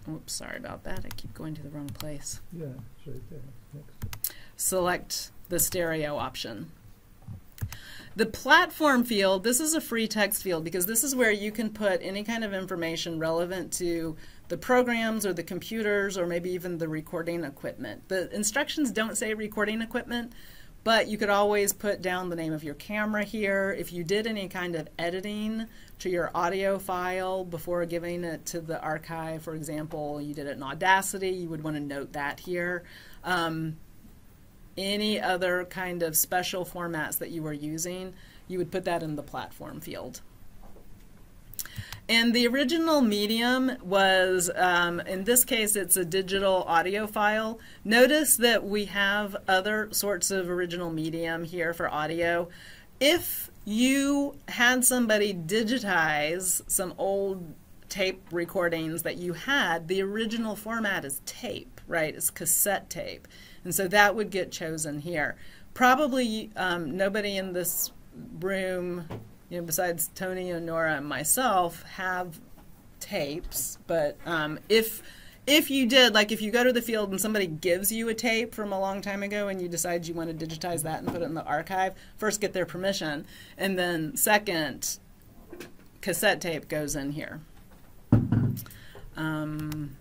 oops, sorry about that. I keep going to the wrong place. Yeah, it's right there. Next. Select the stereo option. The platform field, this is a free text field because this is where you can put any kind of information relevant to the programs or the computers or maybe even the recording equipment. The instructions don't say recording equipment, but you could always put down the name of your camera here. If you did any kind of editing to your audio file before giving it to the archive, for example, you did it in Audacity, you would want to note that here. Um, any other kind of special formats that you were using, you would put that in the platform field. And the original medium was, um, in this case, it's a digital audio file. Notice that we have other sorts of original medium here for audio. If you had somebody digitize some old tape recordings that you had, the original format is tape, right? It's cassette tape. And so that would get chosen here. Probably um, nobody in this room you know, besides Tony and Nora and myself, have tapes. But um, if if you did, like if you go to the field and somebody gives you a tape from a long time ago and you decide you want to digitize that and put it in the archive, first get their permission, and then second, cassette tape goes in here. Um,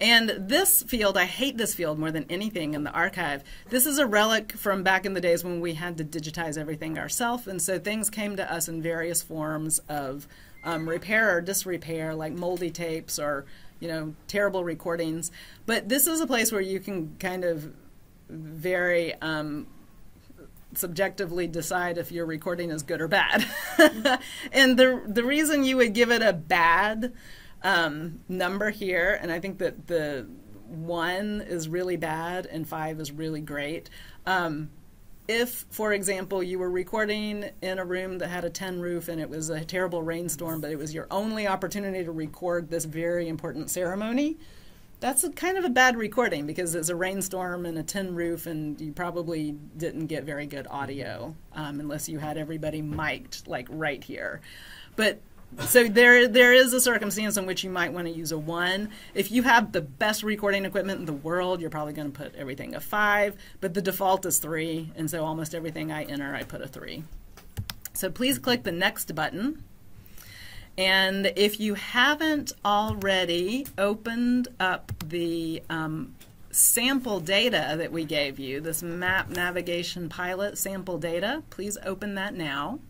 and this field, I hate this field more than anything in the archive. This is a relic from back in the days when we had to digitize everything ourselves, and so things came to us in various forms of um, repair or disrepair, like moldy tapes or you know terrible recordings. But this is a place where you can kind of very um, subjectively decide if your recording is good or bad. [laughs] and the the reason you would give it a bad um, number here, and I think that the one is really bad and five is really great. Um, if, for example, you were recording in a room that had a tin roof and it was a terrible rainstorm, but it was your only opportunity to record this very important ceremony, that's a kind of a bad recording because it's a rainstorm and a tin roof, and you probably didn't get very good audio um, unless you had everybody mic'd like right here. But so there there is a circumstance in which you might want to use a one. If you have the best recording equipment in the world, you're probably going to put everything a five, but the default is three, and so almost everything I enter, I put a three. So please click the next button. And if you haven't already opened up the um, sample data that we gave you, this map navigation pilot sample data, please open that now.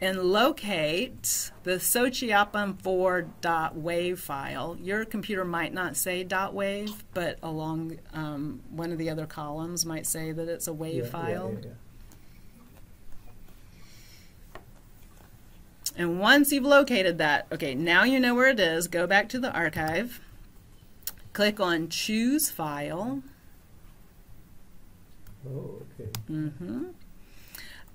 And locate the Sochiapam4.wave file. Your computer might not say .wave, but along um, one of the other columns might say that it's a wave Yeah, file. yeah, yeah. And once you've located that, okay, now you know where it is. Go back to the archive. Click on Choose File. Oh, okay. hmm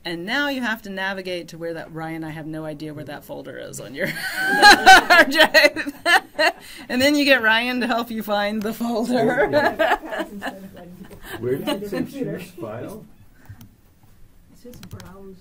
And now you have to navigate to where that Ryan. I have no idea where that folder is on your hard [laughs] [laughs] drive. and then you get Ryan to help you find the folder. Where did it say choose file? It says browse.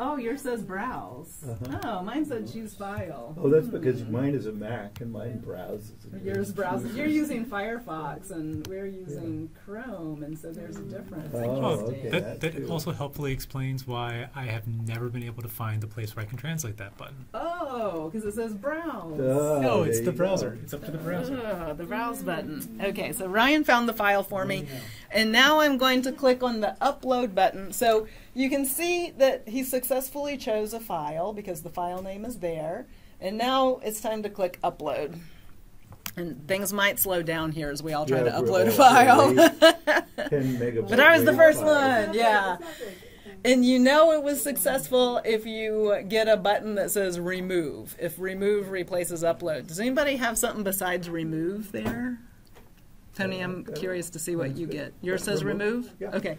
Oh, yours says Browse. Uh-huh. Oh, mine said Choose File. Oh, that's because mine is a Mac and mine browses. Yours yours browses. You're using Firefox, and we're using Chrome, and so there's a difference. Oh, Oh, okay, that, that that also helpfully explains why I have never been able to find the place where I can translate that button. Oh, because it says Browse. Ah, no, it's the browser. go. It's up to the browser. Oh, the browse button. Okay, so Ryan found the file for me, and now I'm going to click on the upload button. So you can see that he successfully chose a file because the file name is there, and now it's time to click upload. And things might slow down here as we all try Yeah, to upload a file. wave- [laughs] 10 megabyte but I was the first one, yeah. And you know it was successful if you get a button that says remove. If remove replaces upload. Does anybody have something besides remove there? Tony, I'm curious to see what you get. Yours says remove? Okay.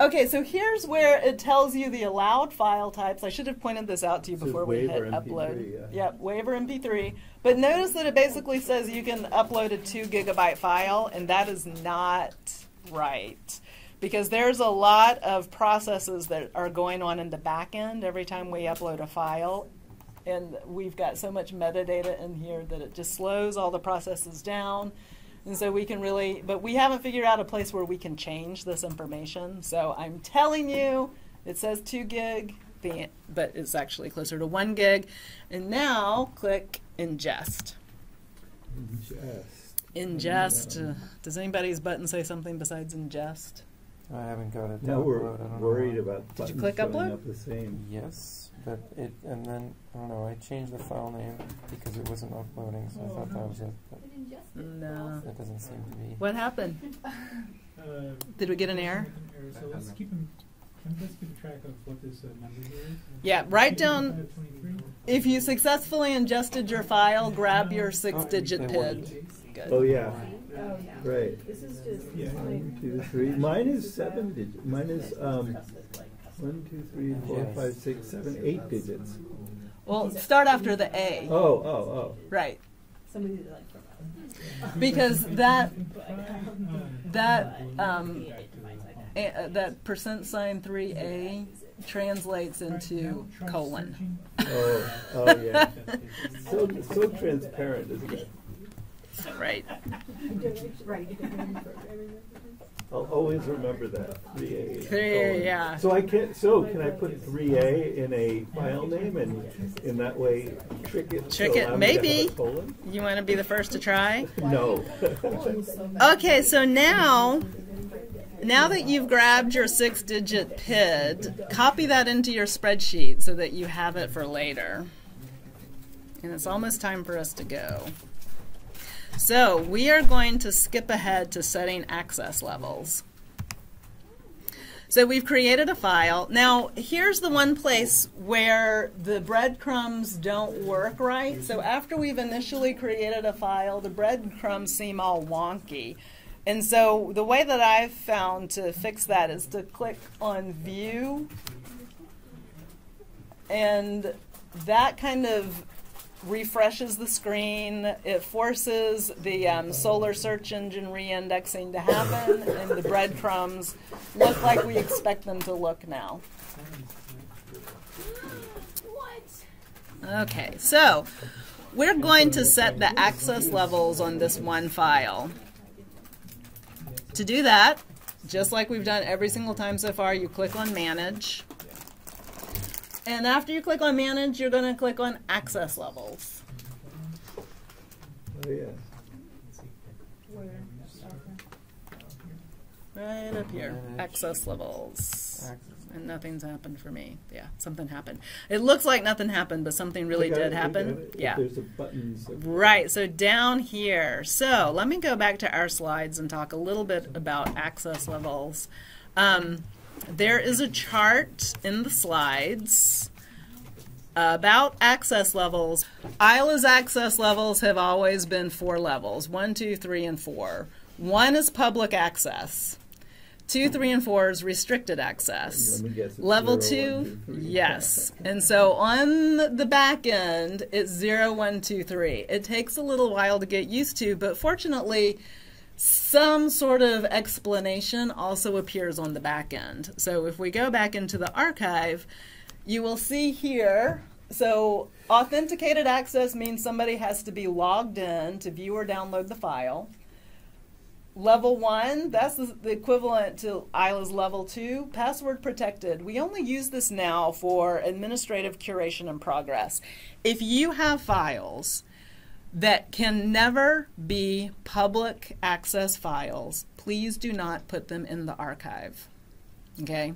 Okay, so here's where it tells you the allowed file types. I should have pointed this out to you before we hit or MP3, upload. yeah. Yep, wave or MP3. But notice that it basically says you can upload a two gigabyte file, and that is not right. Because there's a lot of processes that are going on in the back end every time we upload a file. And we've got so much metadata in here that it just slows all the processes down. And so we can really, but we haven't figured out a place where we can change this information. So I'm telling you, it says 2 gig, but it's actually closer to 1 gig. And now click ingest. Ingest. Ingest. uh, does anybody's button say something besides ingest? I haven't got it. to Now we're upload. I don't worried why. about Did you buttons click showing upload? up the same. Yes, but it and then I don't know. I changed the file name because it wasn't uploading, so I thought that was it. But No. that doesn't seem to be. What happened? Uh, Did we get an error? So let's keep in, can let's keep track of what this uh, number here is. Yeah, write down. 2523. If you successfully ingested your file, grab your six digit They PID. Oh, Good. yeah. Oh yeah. Right. This is just Yeah. One, two, three. Mine is seven digits. Mine is um, one, two, three, four, five, six, seven, eight digits. Well, start after the A. Oh, oh, oh. Right. somebody that like Because that that um, a, uh, that percent sign three A translates into colon. oh. Oh, oh, yeah. So, so transparent, isn't it? Right. right. I'll always remember that. Three A. Three A, yeah. So I can. So can I put three A in a file name and in that way trick it? Trick it, to have a maybe. You want to be the first to try? No. Okay, so now, now that you've grabbed your six-digit PID, copy that into your spreadsheet so that you have it for later. And it's almost time for us to go. So we are going to skip ahead to setting access levels. So we've created a file. Now, here's the one place where the breadcrumbs don't work right. So after we've initially created a file, the breadcrumbs seem all wonky. And so the way that I've found to fix that is to click on View. And that kind of refreshes the screen. It forces the um, Solr search engine reindexing to happen, and the breadcrumbs look like we expect them to look now. Okay, so we're going to set the access levels on this one file. To do that, just like we've done every single time so far, you click on Manage. And after you click on Manage, you're going to click on Access Levels. Oh yeah. Right up here, Access Levels. And nothing's happened for me. Yeah, something happened. It looks like nothing happened, but something really did I happen. Yeah. There's a button. so- Right, so down here. So let me go back to our slides and talk a little bit about access levels. Um, there is a chart in the slides about access levels. AILLA's access levels have always been four levels one, two, three, and four. One is public access. Two, three, and four is restricted access. Let me guess, Level zero, one, two, two, three. [laughs] yes. And so on the back end, it's zero, one, two, three. It takes a little while to get used to, but fortunately, some sort of explanation also appears on the back end. So if we go back into the archive, you will see here. So authenticated access means somebody has to be logged in to view or download the file. Level one, that's the, equivalent to AILLA's level two, password protected. We only use this now for administrative curation and progress. If you have files that can never be public access files, please do not put them in the archive. Okay?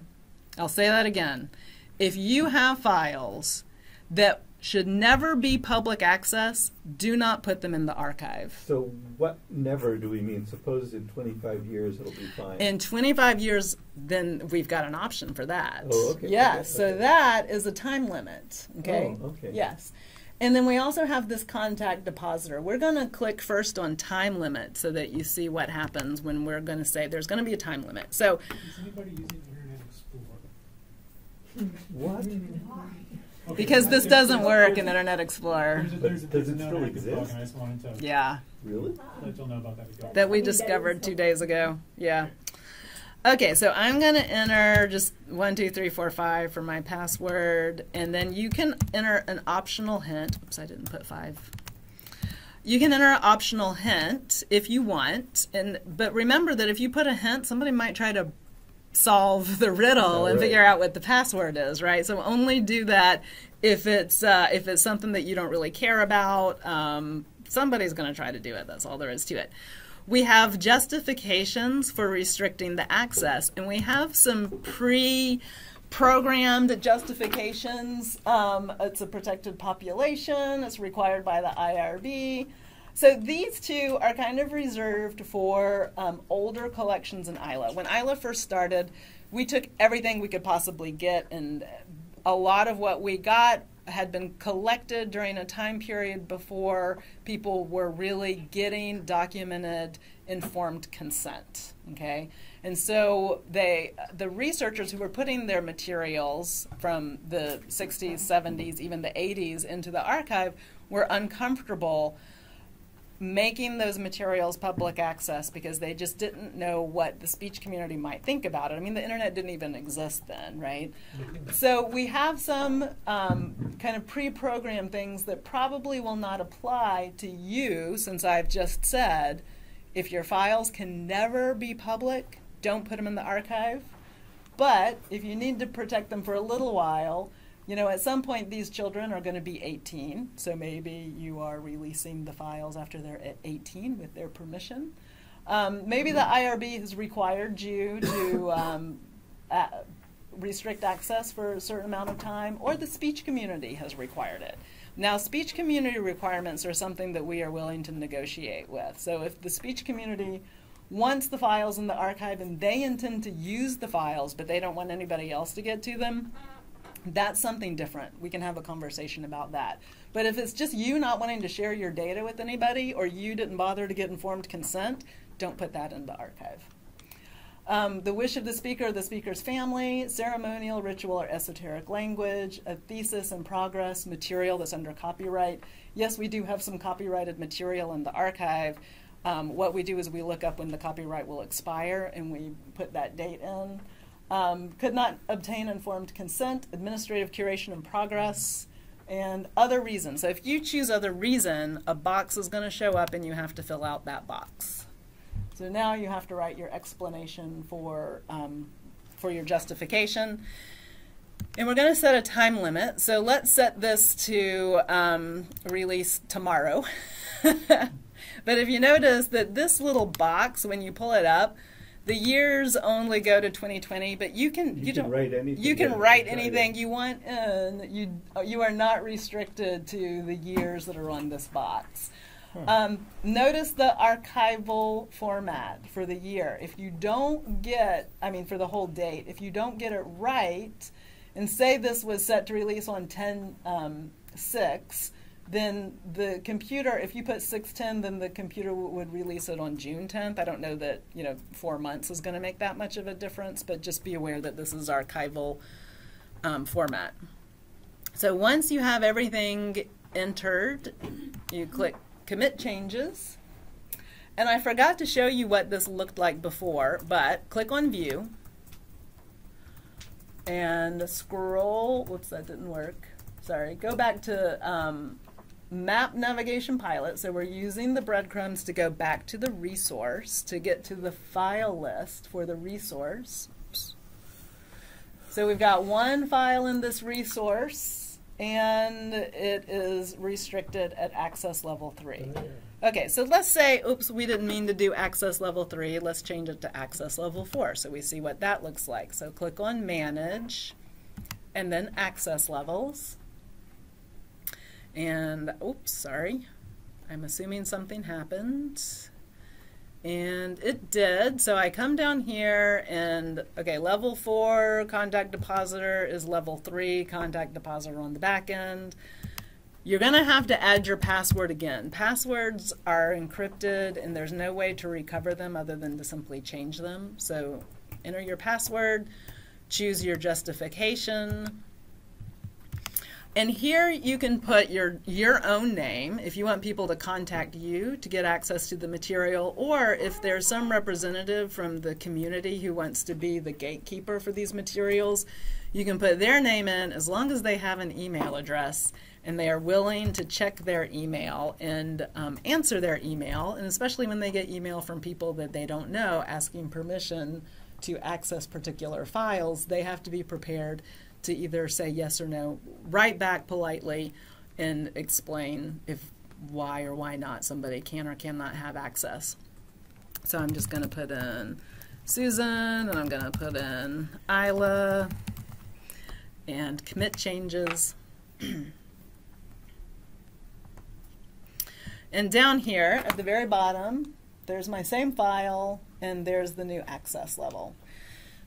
I'll say that again. If you have files that should never be public access, do not put them in the archive. So what never do we mean? Suppose in 25 years it'll be fine. In 25 years, then we've got an option for that. Oh, okay, Yes, okay, so okay. that is a time limit. Okay. Oh, okay. Yes. And then we also have this contact depositor. We're going to click first on time limit so that you see what happens when we're going to say there's going to be a time limit. So Is anybody using Internet Explorer? What? Okay, because this doesn't work in Internet Explorer. There's a, there's a, But there's does a it known still access bug, exist? and I just wanted to Yeah. Really? let y'all know about that. again. that we I mean, that discovered is two the- days ago. Yeah. Okay, so I'm going to enter just one, two, three, four, five for my password, and then you can enter an optional hint. Oops, I didn't put five. You can enter an optional hint if you want, and but remember that if you put a hint, somebody might try to solve the riddle Oh, and figure out what the password is, right? So only do that if it's uh, if it's something that you don't really care about. Um, somebody's going to try to do it. That's all there is to it. We have justifications for restricting the access, and we have some pre programmed justifications. Um, it's a protected population, it's required by the IRB. So these two are kind of reserved for um, older collections in AILLA. When AILLA first started, we took everything we could possibly get, and a lot of what we got had been collected during a time period before people were really getting documented informed consent okay? And so they the researchers who were putting their materials from the 60s 70s even the 80s into the archive were uncomfortable making those materials public access because they just didn't know what the speech community might think about it. I mean, the internet didn't even exist then, right? So we have some um, kind of pre programmed things that probably will not apply to you, since I've just said if your files can never be public, don't put them in the archive. But if you need to protect them for a little while, you know, at some point these children are going to be 18, so maybe you are releasing the files after they're at 18 with their permission. Um, maybe the IRB has required you to um, uh, restrict access for a certain amount of time, or the speech community has required it. Now, speech community requirements are something that we are willing to negotiate with. So if the speech community wants the files in the archive and they intend to use the files, but they don't want anybody else to get to them, that's something different. We can have a conversation about that. But if it's just you not wanting to share your data with anybody or you didn't bother to get informed consent, don't put that in the archive. Um, the wish of the speaker the speaker's family, ceremonial, ritual, or esoteric language, a thesis in progress, material that's under copyright. Yes, we do have some copyrighted material in the archive. Um, what we do is we look up when the copyright will expire and we put that date in. Um, could not obtain informed consent, administrative curation in progress, and other reasons. So if you choose other reason, a box is going to show up and you have to fill out that box. So now you have to write your explanation for, um, for your justification. And we're going to set a time limit. So let's set this to um, release tomorrow. [laughs] but if you notice that this little box, when you pull it up, the years only go to 2020, but you can You you, can don't write anything you can write anything you want in. You you are not restricted to the years that are on this box. Um, notice the archival format for the year. If you don't get, I mean, for the whole date, if you don't get it right, and say this was set to release on 10 um, 6, then the computer, if you put 610, then the computer would release it on June 10th. I don't know that, you know, four months is going to make that much of a difference, but just be aware that this is archival um, format. So once you have everything entered, you click commit changes. And I forgot to show you what this looked like before, but click on view and scroll. Whoops, that didn't work. Sorry. Go back to um, map navigation pilot. So we're using the breadcrumbs to go back to the resource to get to the file list for the resource. Oops. So we've got one file in this resource, and it is restricted at access level three. Okay, so let's say, oops, we didn't mean to do access level three. Let's change it to access level four so we see what that looks like. So click on manage and then access levels. And, oops, sorry. I'm assuming something happened. And it did. So I come down here and, okay, level four contact depositor is level three contact depositor on the back end. You're going to have to add your password again. Passwords are encrypted and there's no way to recover them other than to simply change them. So enter your password, choose your justification. And here you can put your your own name if you want people to contact you to get access to the material or if there's some representative from the community who wants to be the gatekeeper for these materials, you can put their name in as long as they have an email address and they are willing to check their email and um, answer their email, and especially when they get email from people that they don't know asking permission to access particular files, they have to be prepared to either say yes or no, write back politely, and explain if why or why not somebody can or cannot have access. So I'm just going to put in Susan, and I'm going to put in AILLA, and commit changes. [clears throat] And down here at the very bottom, there's my same file, and there's the new access level.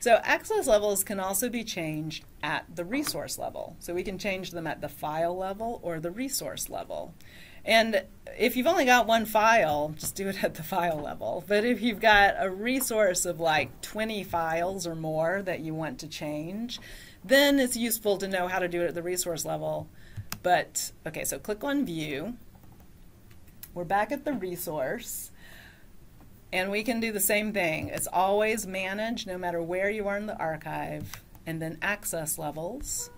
So access levels can also be changed at the resource level. So we can change them at the file level or the resource level. And if you've only got one file, just do it at the file level. But if you've got a resource of like 20 files or more that you want to change, then it's useful to know how to do it at the resource level. But, okay, so click on View. We're back at the resource. And we can do the same thing. It's always manage no matter where you are in the archive, and then access levels.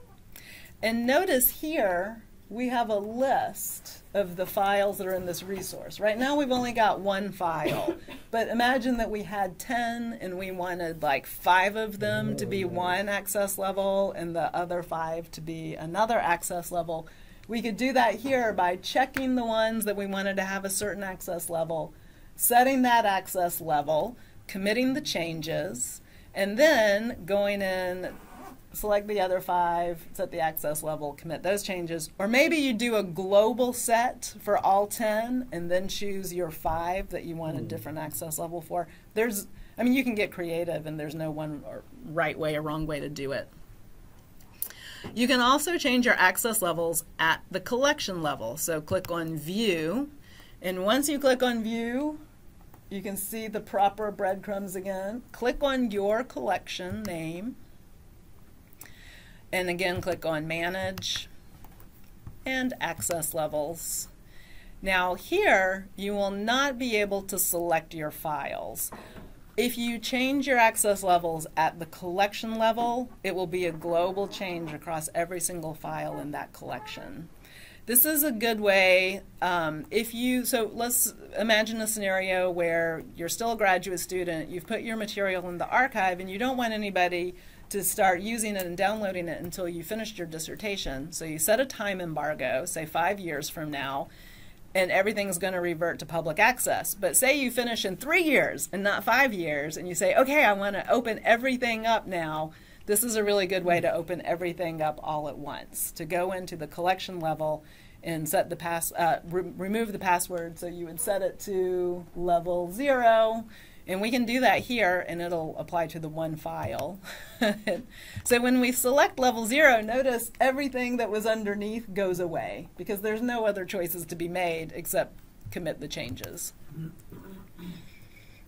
And notice here we have a list of the files that are in this resource. Right now we've only got one file, [laughs] but imagine that we had 10 and we wanted like five of them to be mm. one access level and the other five to be another access level. We could do that here by checking the ones that we wanted to have a certain access level setting that access level, committing the changes, and then going in, select the other five, set the access level, commit those changes. Or maybe you do a global set for all 10 and then choose your five that you want a hmm. different access level for. There's, I mean, you can get creative and there's no one right way or wrong way to do it. You can also change your access levels at the collection level. So click on View, and once you click on View, you can see the proper breadcrumbs again. Click on your collection name, and again click on Manage and Access Levels. Now here, you will not be able to select your files. If you change your access levels at the collection level, it will be a global change across every single file in that collection. This is a good way um, if you, so let's imagine a scenario where you're still a graduate student, you've put your material in the archive, and you don't want anybody to start using it and downloading it until you finished your dissertation. So you set a time embargo, say five years from now, and everything's going to revert to public access. But say you finish in three years and not five years, and you say, okay, I want to open everything up now. This is a really good way to open everything up all at once, to go into the collection level and set the pass, uh, re- remove the password. So you would set it to level zero, and we can do that here, and it'll apply to the one file. [laughs] so when we select level zero, notice everything that was underneath goes away because there's no other choices to be made except commit the changes.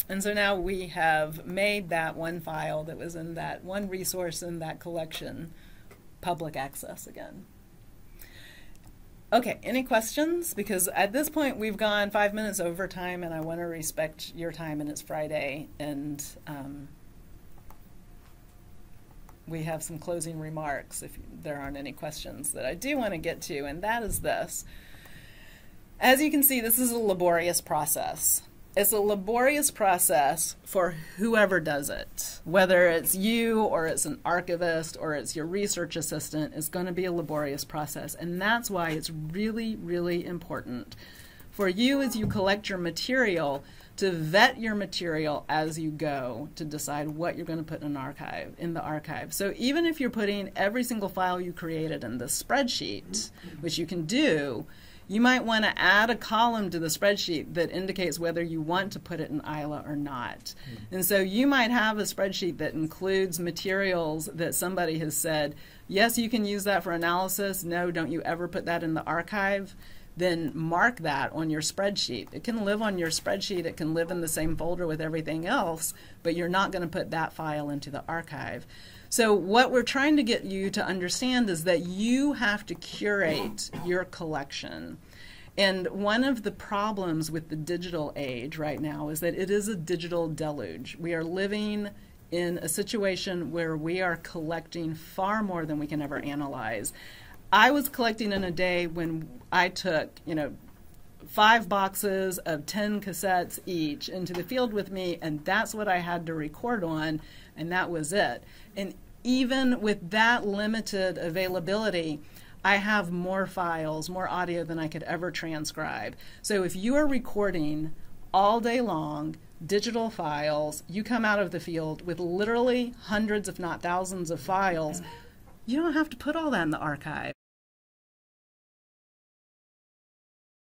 And so now we have made that one file that was in that one resource in that collection public access again. Okay, any questions? Because at this point we've gone five minutes over time and I want to respect your time and it's Friday and um, we have some closing remarks if there aren't any questions that I do want to get to, and that is this. As you can see, this is a laborious process. It's a laborious process for whoever does it. Whether it's you or it's an archivist or it's your research assistant, it's going to be a laborious process. And that's why it's really, really important for you as you collect your material to vet your material as you go to decide what you're going to put in an archive in the archive. So even if you're putting every single file you created in the spreadsheet, which you can do, you might want to add a column to the spreadsheet that indicates whether you want to put it in AILLA or not. Mm-hmm. And so you might have a spreadsheet that includes materials that somebody has said, yes, you can use that for analysis. No, don't you ever put that in the archive. Then mark that on your spreadsheet. It can live on your spreadsheet, it can live in the same folder with everything else, but you're not going to put that file into the archive. So, what we're trying to get you to understand is that you have to curate your collection. And one of the problems with the digital age right now is that it is a digital deluge. We are living in a situation where we are collecting far more than we can ever analyze. I was collecting in a day when I took, you know, five boxes of 10 cassettes each into the field with me, and that's what I had to record on, and that was it. And even with that limited availability, I have more files, more audio than I could ever transcribe. So if you are recording all day long, digital files, you come out of the field with literally hundreds, if not thousands, of files. You don't have to put all that in the archive.